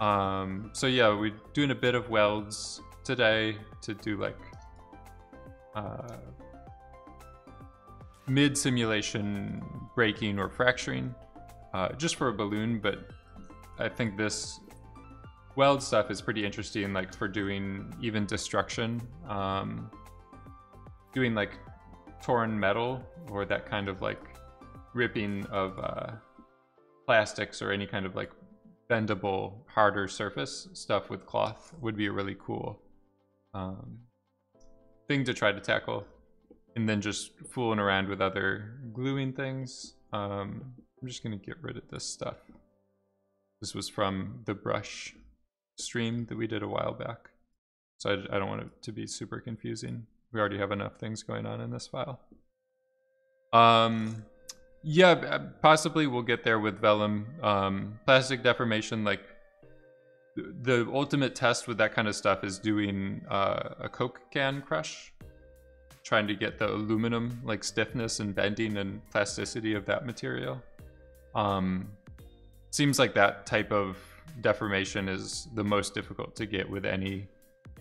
Um, so yeah, we're doing a bit of welds today to do like uh, mid simulation breaking or fracturing uh, just for a balloon, but I think this weld stuff is pretty interesting like for doing even destruction. Um, doing like torn metal or that kind of like ripping of uh, plastics or any kind of like bendable, harder surface stuff with cloth would be a really cool um, thing to try to tackle. And then just fooling around with other gluing things. Um, I'm just going to get rid of this stuff. This was from the brush stream that we did a while back. So I, I don't want it to be super confusing. We already have enough things going on in this file. Um, yeah, possibly we'll get there with vellum. Um, plastic deformation, like the ultimate test with that kind of stuff is doing uh, a Coke can crush, trying to get the aluminum like stiffness and bending and plasticity of that material. Um, seems like that type of deformation is the most difficult to get with any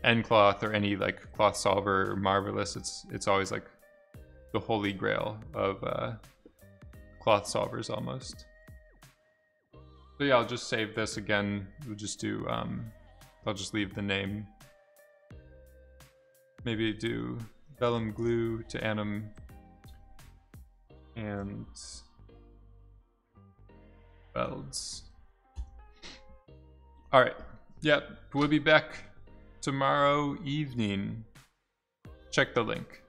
nCloth or any like cloth solver or marvelous. It's it's always like the holy grail of uh, cloth solvers almost. So yeah, I'll just save this again. We'll just do, um, I'll just leave the name. Maybe do vellum glue to anim and welds. All right. Yep. We'll be back tomorrow evening. Check the link.